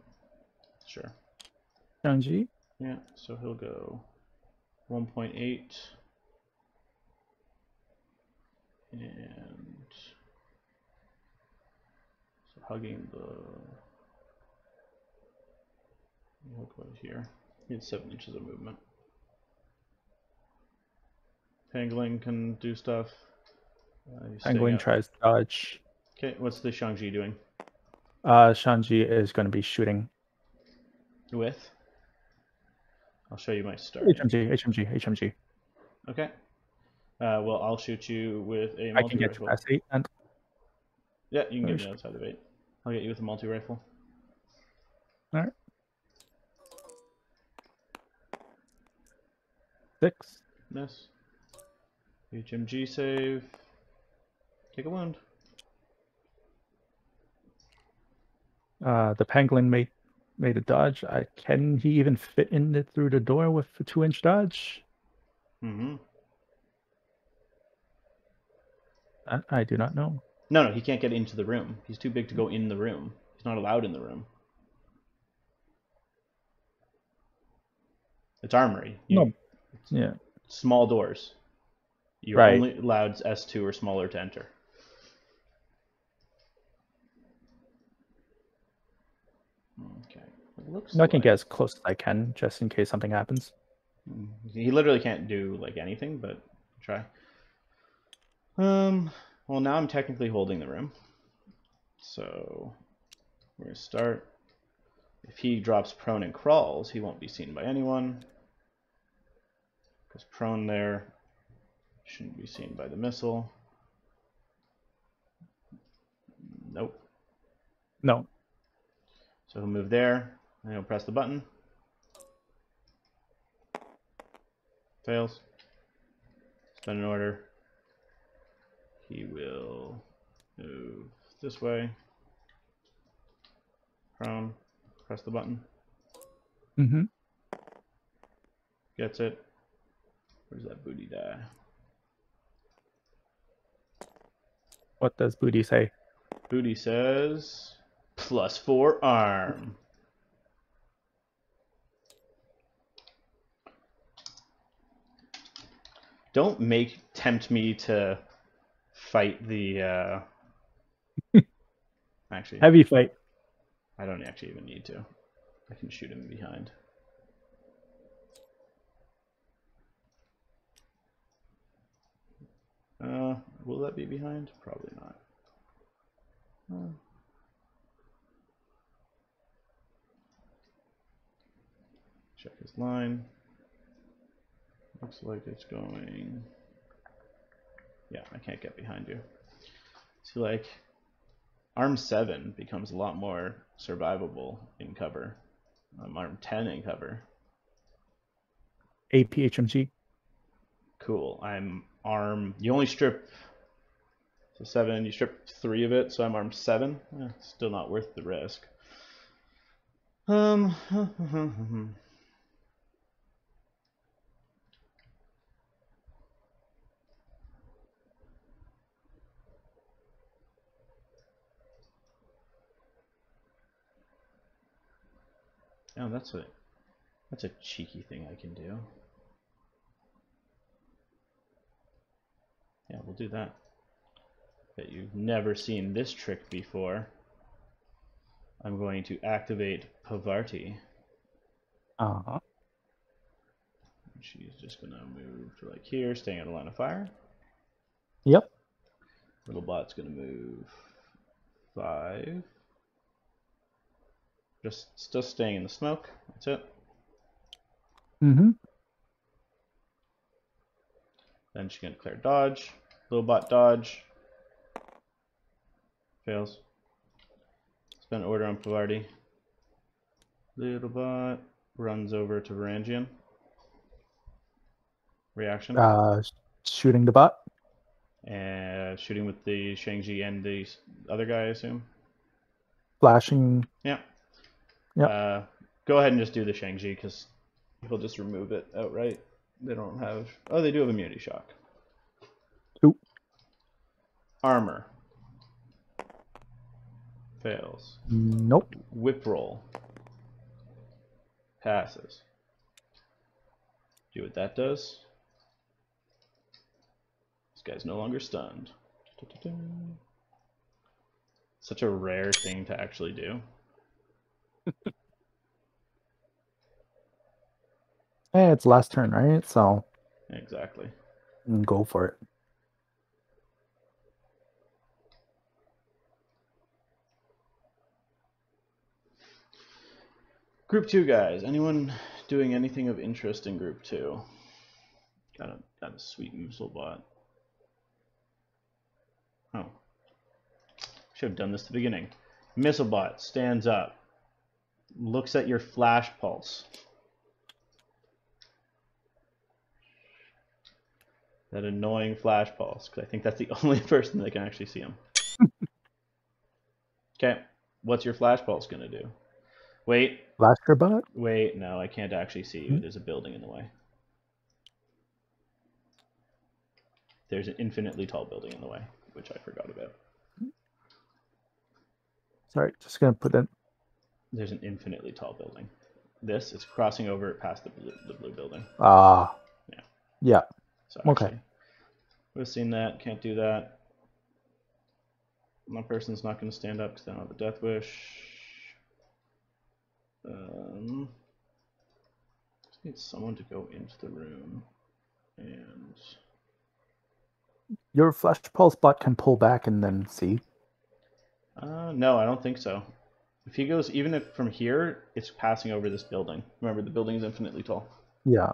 Sure. Shang Ji? Yeah, so he'll go 1.8 and so hugging the hook right here. He had seven inches of movement. Pangolin can do stuff. Uh, he's staying Penguin out. tries to dodge. Okay, what's the Shang Ji doing? Uh, Shang Ji is going to be shooting. With? I'll show you my start. HMG, HMG, HMG. Okay. Uh, well, I'll shoot you with a multi-rifle. I can get pass eight and Yeah, you can get me outside of eight. I'll get you with a multi rifle. Alright. six. Miss. HMG save. Take a wound. Uh, the pangolin made made a dodge. I can he even fit in the, through the door with a two inch dodge? Mm-hmm. I, I do not know. No, no, he can't get into the room. He's too big to go in the room. He's not allowed in the room. It's armory. You- No. Yeah. Small doors. You're Right. only allowed S2 or smaller to enter. Okay. It looks No, I can get as close as I can just in case something happens. Mm, He literally can't do like anything, but try. Um. Well, now I'm technically holding the room, so we're gonna start. If he drops prone and crawls, he won't be seen by anyone, because prone there shouldn't be seen by the missile. Nope. No. So he'll move there, and he'll press the button. Fails. Spend an order. He will move this way. Prone. Press the button. Mm-hmm. Gets it. Where's that booty die? What does Booty say? Booty says plus four arm. Don't make tempt me to fight the uh [laughs] actually Heavy fight. I don't actually even need to. I can shoot him behind. Uh, will that be behind? Probably not. Uh, check his line. Looks like it's going. Yeah, I can't get behind you. See, like, Arm 7 becomes a lot more survivable in cover. Um, Arm 10 in cover. AP HMG. Cool. I'm arm. You only strip. So 7, you strip 3 of it, so I'm arm 7. Eh, still not worth the risk. Um. [laughs] Oh, that's a that's a cheeky thing I can do. Yeah, we'll do that. Bet you've never seen this trick before. I'm going to activate Pavarti. Uh huh. She's just gonna move to like here, staying out of line of fire. Yep. Little bot's gonna move five. Just just staying in the smoke. That's it. Mm-hmm. Then she gonna declare dodge. Little bot dodge. Fails. Spend order on Pavarti. Little bot runs over to Varangian. Reaction. Uh, shooting the bot. And shooting with the Shang Ji and the other guy, I assume. Flashing. Yeah. Yeah. Uh, go ahead and just do the Shang Ji because people just remove it outright. They don't have. Oh, they do have immunity shock. Two. Armor. Fails. Nope. Whip roll. Passes. Do what that does. This guy's no longer stunned. Such a rare thing to actually do. [laughs] Eh, it's last turn, right? So Exactly. mm, go for it. Group two guys. Anyone doing anything of interest in group two? Got a got a sweet missile bot. Oh. Should have done this at the beginning. Missile bot stands up. Looks at your flash pulse. That annoying flash pulse, because I think that's the [laughs] only person that can actually see him. [laughs] okay, what's your flash pulse gonna do? Wait, Blaster bot. Wait, no, I can't actually see you. Hmm? There's a building in the way. There's an infinitely tall building in the way, which I forgot about. Sorry, just gonna put that. There's an infinitely tall building. This is crossing over past the blue, the blue building. Ah. Yeah. Yeah. So Okay. We've seen that. Can't do that. One person's not going to stand up because they don't have a death wish. Um, just need someone to go into the room and. Your flash pulse bot can pull back and then see. Uh, no, I don't think so. If he goes, even if from here, it's passing over this building. Remember, the building is infinitely tall. Yeah.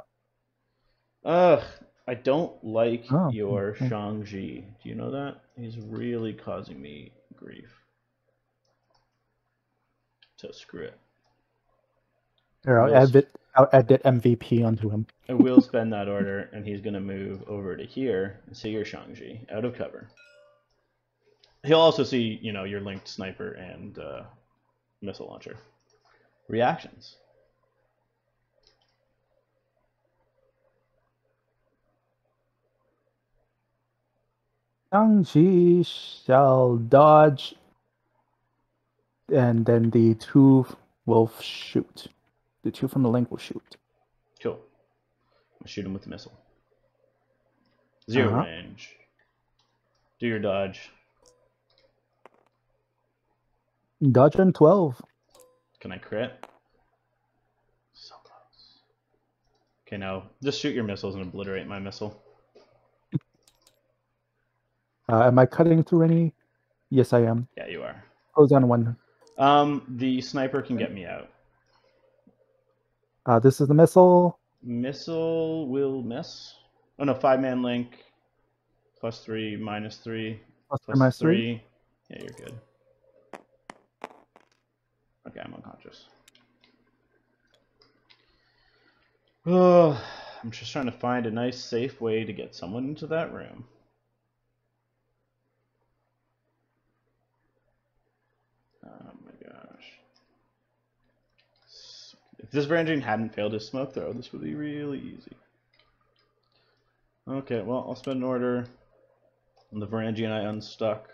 Ugh, I don't like Oh, your okay. Shang Ji. Do you know that? He's really causing me grief. So screw it. Here, I'll add. I'll add that MVP onto him. I will spend that order, and he's going to move over to here and see your Shang Ji out of cover. He'll also see, you know, your linked sniper and uh, missile launcher. Reactions. Shang Ji shall dodge, and then the two will shoot. The two from the link will shoot. Cool. I'll shoot him with the missile. 0 Uh-huh. range. Do your dodge. Dodge on 12. Can I crit? So close. Okay, now just shoot your missiles and obliterate my missile. Uh, am I cutting through any? Yes, I am. Yeah, you are. Goes on one. Um, the sniper can get me out. Uh, this is the missile. Missile will miss. Oh no, five man link. Plus three, minus three, Plus plus minus three. three. Yeah, you're good. Okay, I'm unconscious. Oh, [sighs] I'm just trying to find a nice, safe way to get someone into that room. Oh my gosh. S- If this Varangian hadn't failed his smoke throw, this would be really easy. Okay, well, I'll spend an order. On the Varangian I unstuck.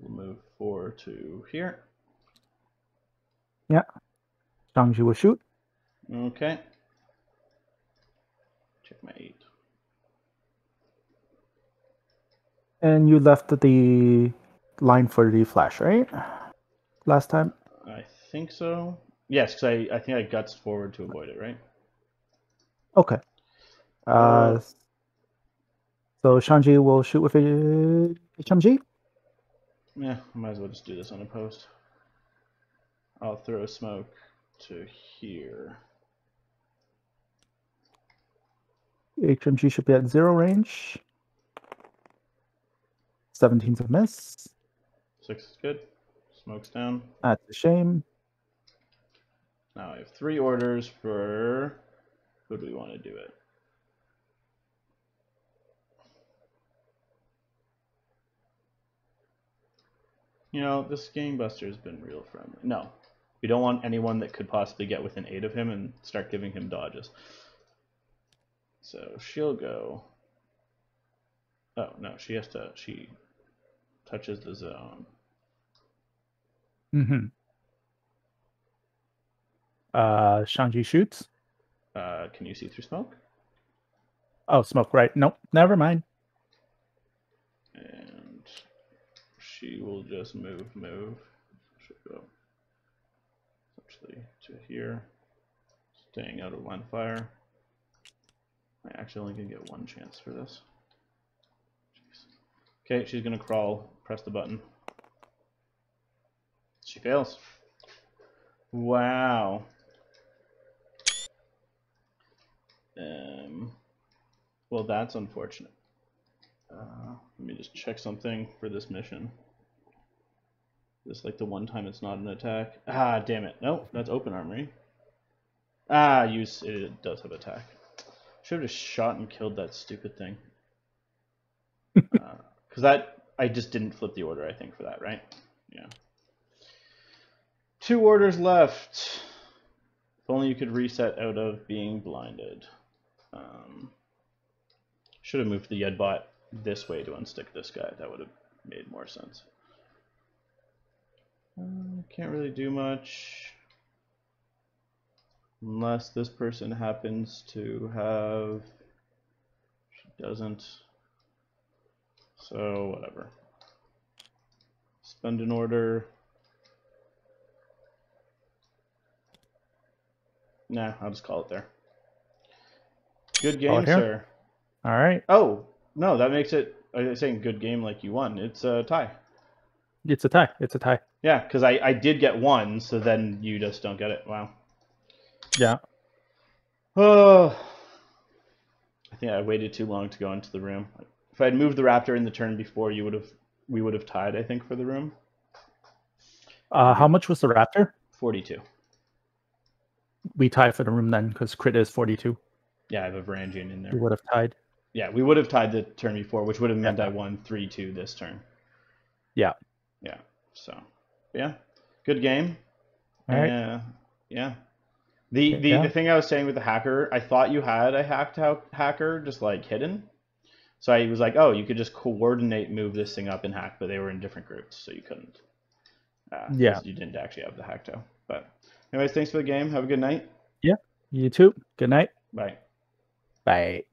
We'll move four to here. Shang Ji will shoot. Okay. Checkmate. And you left the line for the flash, right? Last time. I think so. Yes, because I, I think I guts forward to avoid it, right? Okay. Uh, so Shang Ji will shoot with a HMG. Yeah, I might as well just do this on a post. I'll throw smoke to here. HMG should be at zero range. 17's a miss. Six is good. Smoke's down. That's a shame. Now I have three orders for who do we want to do it? You know, this gangbuster has been real friendly. No, we don't want anyone that could possibly get within eight of him and start giving him dodges. So she'll go. Oh no, she has to. She touches the zone. Mm-hmm. Uh, Shang Ji shoots. Uh, can you see through smoke? Oh, smoke, right. Nope, never mind. And she will just move, move. Should go actually to here, staying out of line fire. I actually only gonna get one chance for this. Jeez. Okay, she's gonna crawl. Press the button. She fails. Wow. Um, well, that's unfortunate. Uh, let me just check something for this mission. This like the one time it's not an attack. Ah, damn it. No, that's open armory. Ah, use it does have attack. Should have just shot and killed that stupid thing. Because [laughs] uh, that I just didn't flip the order. I think for that, right? Yeah. Two orders left. If only you could reset out of being blinded. Um, should have moved the Yudbot this way to unstick this guy. That would have made more sense. Uh, can't really do much. Unless this person happens to have... She doesn't. So, whatever. Spend an order. Nah, I'll just call it there. Good game, sir. All right. Oh, no, that makes it. I was saying good game like you won. It's a tie. It's a tie. It's a tie. Yeah, because I, I did get one, so then you just don't get it. Wow. Yeah. Oh. I think I waited too long to go into the room. If I had moved the raptor in the turn before, you would have we would have tied. I think for the room. Uh, how much was the raptor? Forty-two. We tie for the room then, because Krit is forty-two. Yeah, I have a Varangian in there. We would have tied. Yeah, we would have tied the turn before, which would have meant yeah. I won three two this turn. Yeah. Yeah. So, yeah, good game. All right. Yeah. Yeah. The the, yeah. the thing I was saying with the hacker, I thought you had a hacked hacker just like hidden. So I was like, oh, you could just coordinate move this thing up and hack, but they were in different groups, so you couldn't. Uh, yeah. You didn't actually have the hack hackto. But anyways, thanks for the game. Have a good night. Yeah. You too. Good night. Bye. Bye.